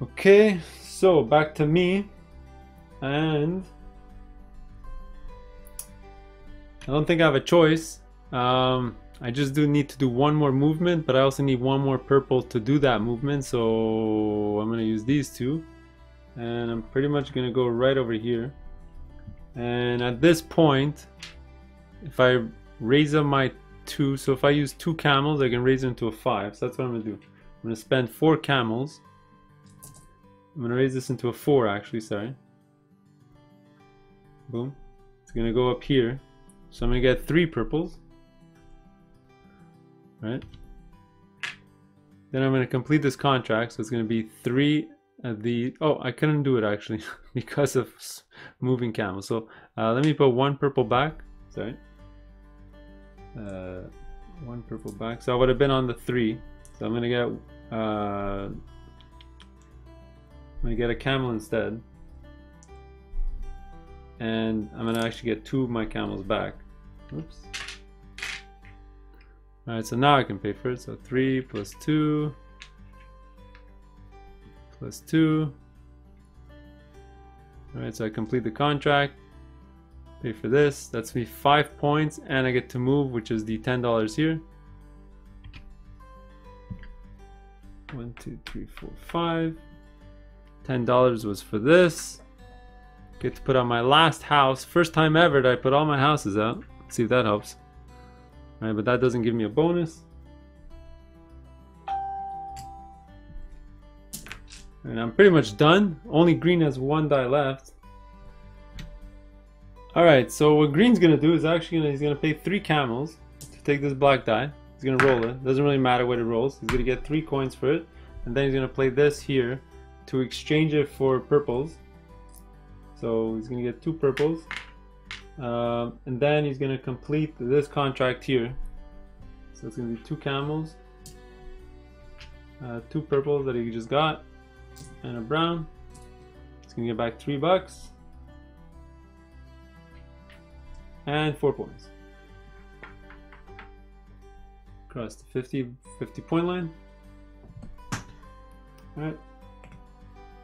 Okay, so back to me and I don't think I have a choice. Um, I just do need to do one more movement, but I also need one more purple to do that movement. So I'm gonna use these two. And I'm pretty much gonna go right over here. And at this point, if I raise up my two, so if I use two camels, I can raise them to a five. So that's what I'm gonna do. I'm gonna spend four camels. I'm gonna raise this into a four actually, sorry. Boom. It's gonna go up here. So I'm gonna get three purples. Right? Then I'm gonna complete this contract, so it's gonna be three of the, oh, I couldn't do it actually because of moving camels. So uh, let me put one purple back, sorry. Uh, one purple back, so I would have been on the three. So I'm gonna get, uh, I'm gonna get a camel instead and I'm gonna actually get two of my camels back. Oops. Alright, so now I can pay for it. So 3 plus 2 plus 2. Alright, so I complete the contract. Pay for this. That's me 5 points and I get to move, which is the $10 here. One, two, three, four, five. Ten dollars was for this. Get to put on my last house. First time ever that I put all my houses out. See if that helps. Alright, but that doesn't give me a bonus. And I'm pretty much done. Only green has one die left. Alright, so what green's gonna do is actually gonna, he's gonna pay three camels to take this black die. He's gonna roll it. Doesn't really matter what it rolls. He's gonna get three coins for it. And then he's gonna play this here to exchange it for purples. So he's gonna get two purples. Um, and then he's gonna complete this contract here. So it's gonna be two camels, uh, two purples that he just got, and a brown. He's gonna get back three bucks and four points. Across the 50, 50 point line. Alright.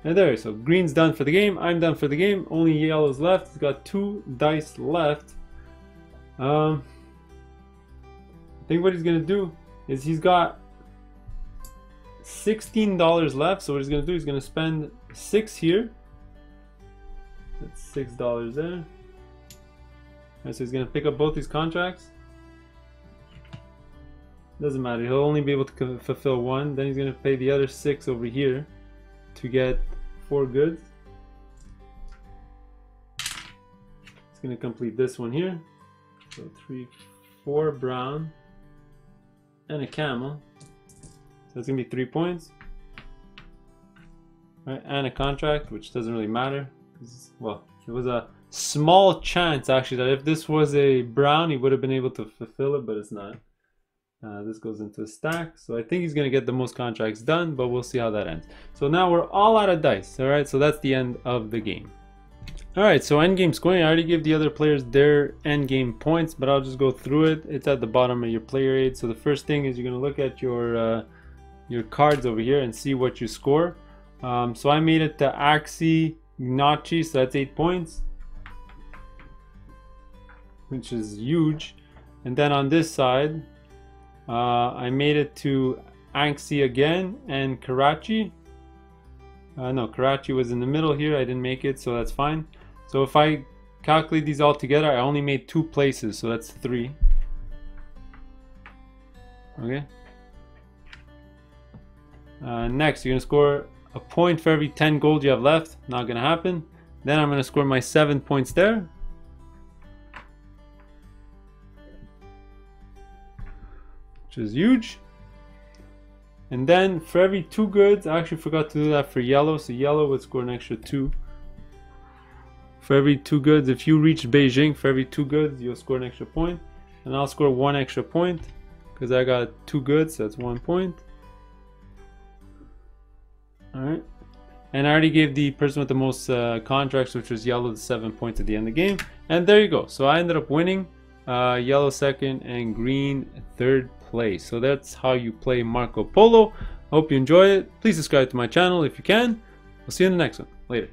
And there, so green's done for the game. I'm done for the game. Only yellow's left. He's got two dice left. Um, I think what he's gonna do is he's got $16 left. So what he's gonna do, he's gonna spend six here. That's six dollars there. So he's gonna pick up both these contracts. Doesn't matter. He'll only be able to fulfill one. Then he's gonna pay the other six over here to get four goods. It's gonna complete this one here. So three, four brown, and a camel. So it's gonna be three points. Right, and a contract, which doesn't really matter. Well, it was a small chance actually that if this was a brown, he would have been able to fulfill it, but it's not. Uh, this goes into a stack. So I think he's going to get the most contracts done, but we'll see how that ends. So now we're all out of dice. All right, so that's the end of the game. All right, so endgame scoring. I already gave the other players their endgame points, but I'll just go through it. It's at the bottom of your player aid. So the first thing is you're going to look at your uh, your cards over here and see what you score. Um, so I made it to Axie Nachi, so that's eight points, which is huge. And then on this side, uh, I made it to Anxi again and Karachi. Uh, no, Karachi was in the middle here. I didn't make it, so that's fine. So if I calculate these all together, I only made two places, so that's three. Okay. Uh, next, you're going to score a point for every 10 gold you have left. Not going to happen. Then I'm going to score my 7 points there. Is huge. And then for every two goods, I actually forgot to do that for yellow, so yellow would score an extra two. For every two goods, if you reach Beijing, for every two goods, you'll score an extra point. And I'll score one extra point because I got two goods, so that's one point. Alright. And I already gave the person with the most uh, contracts, which was yellow, the seven points at the end of the game. And there you go. So I ended up winning. Uh, yellow second and green third place. So that's how you play Marco Polo. I hope you enjoy it. Please subscribe to my channel if you can. I'll see you in the next one. Later.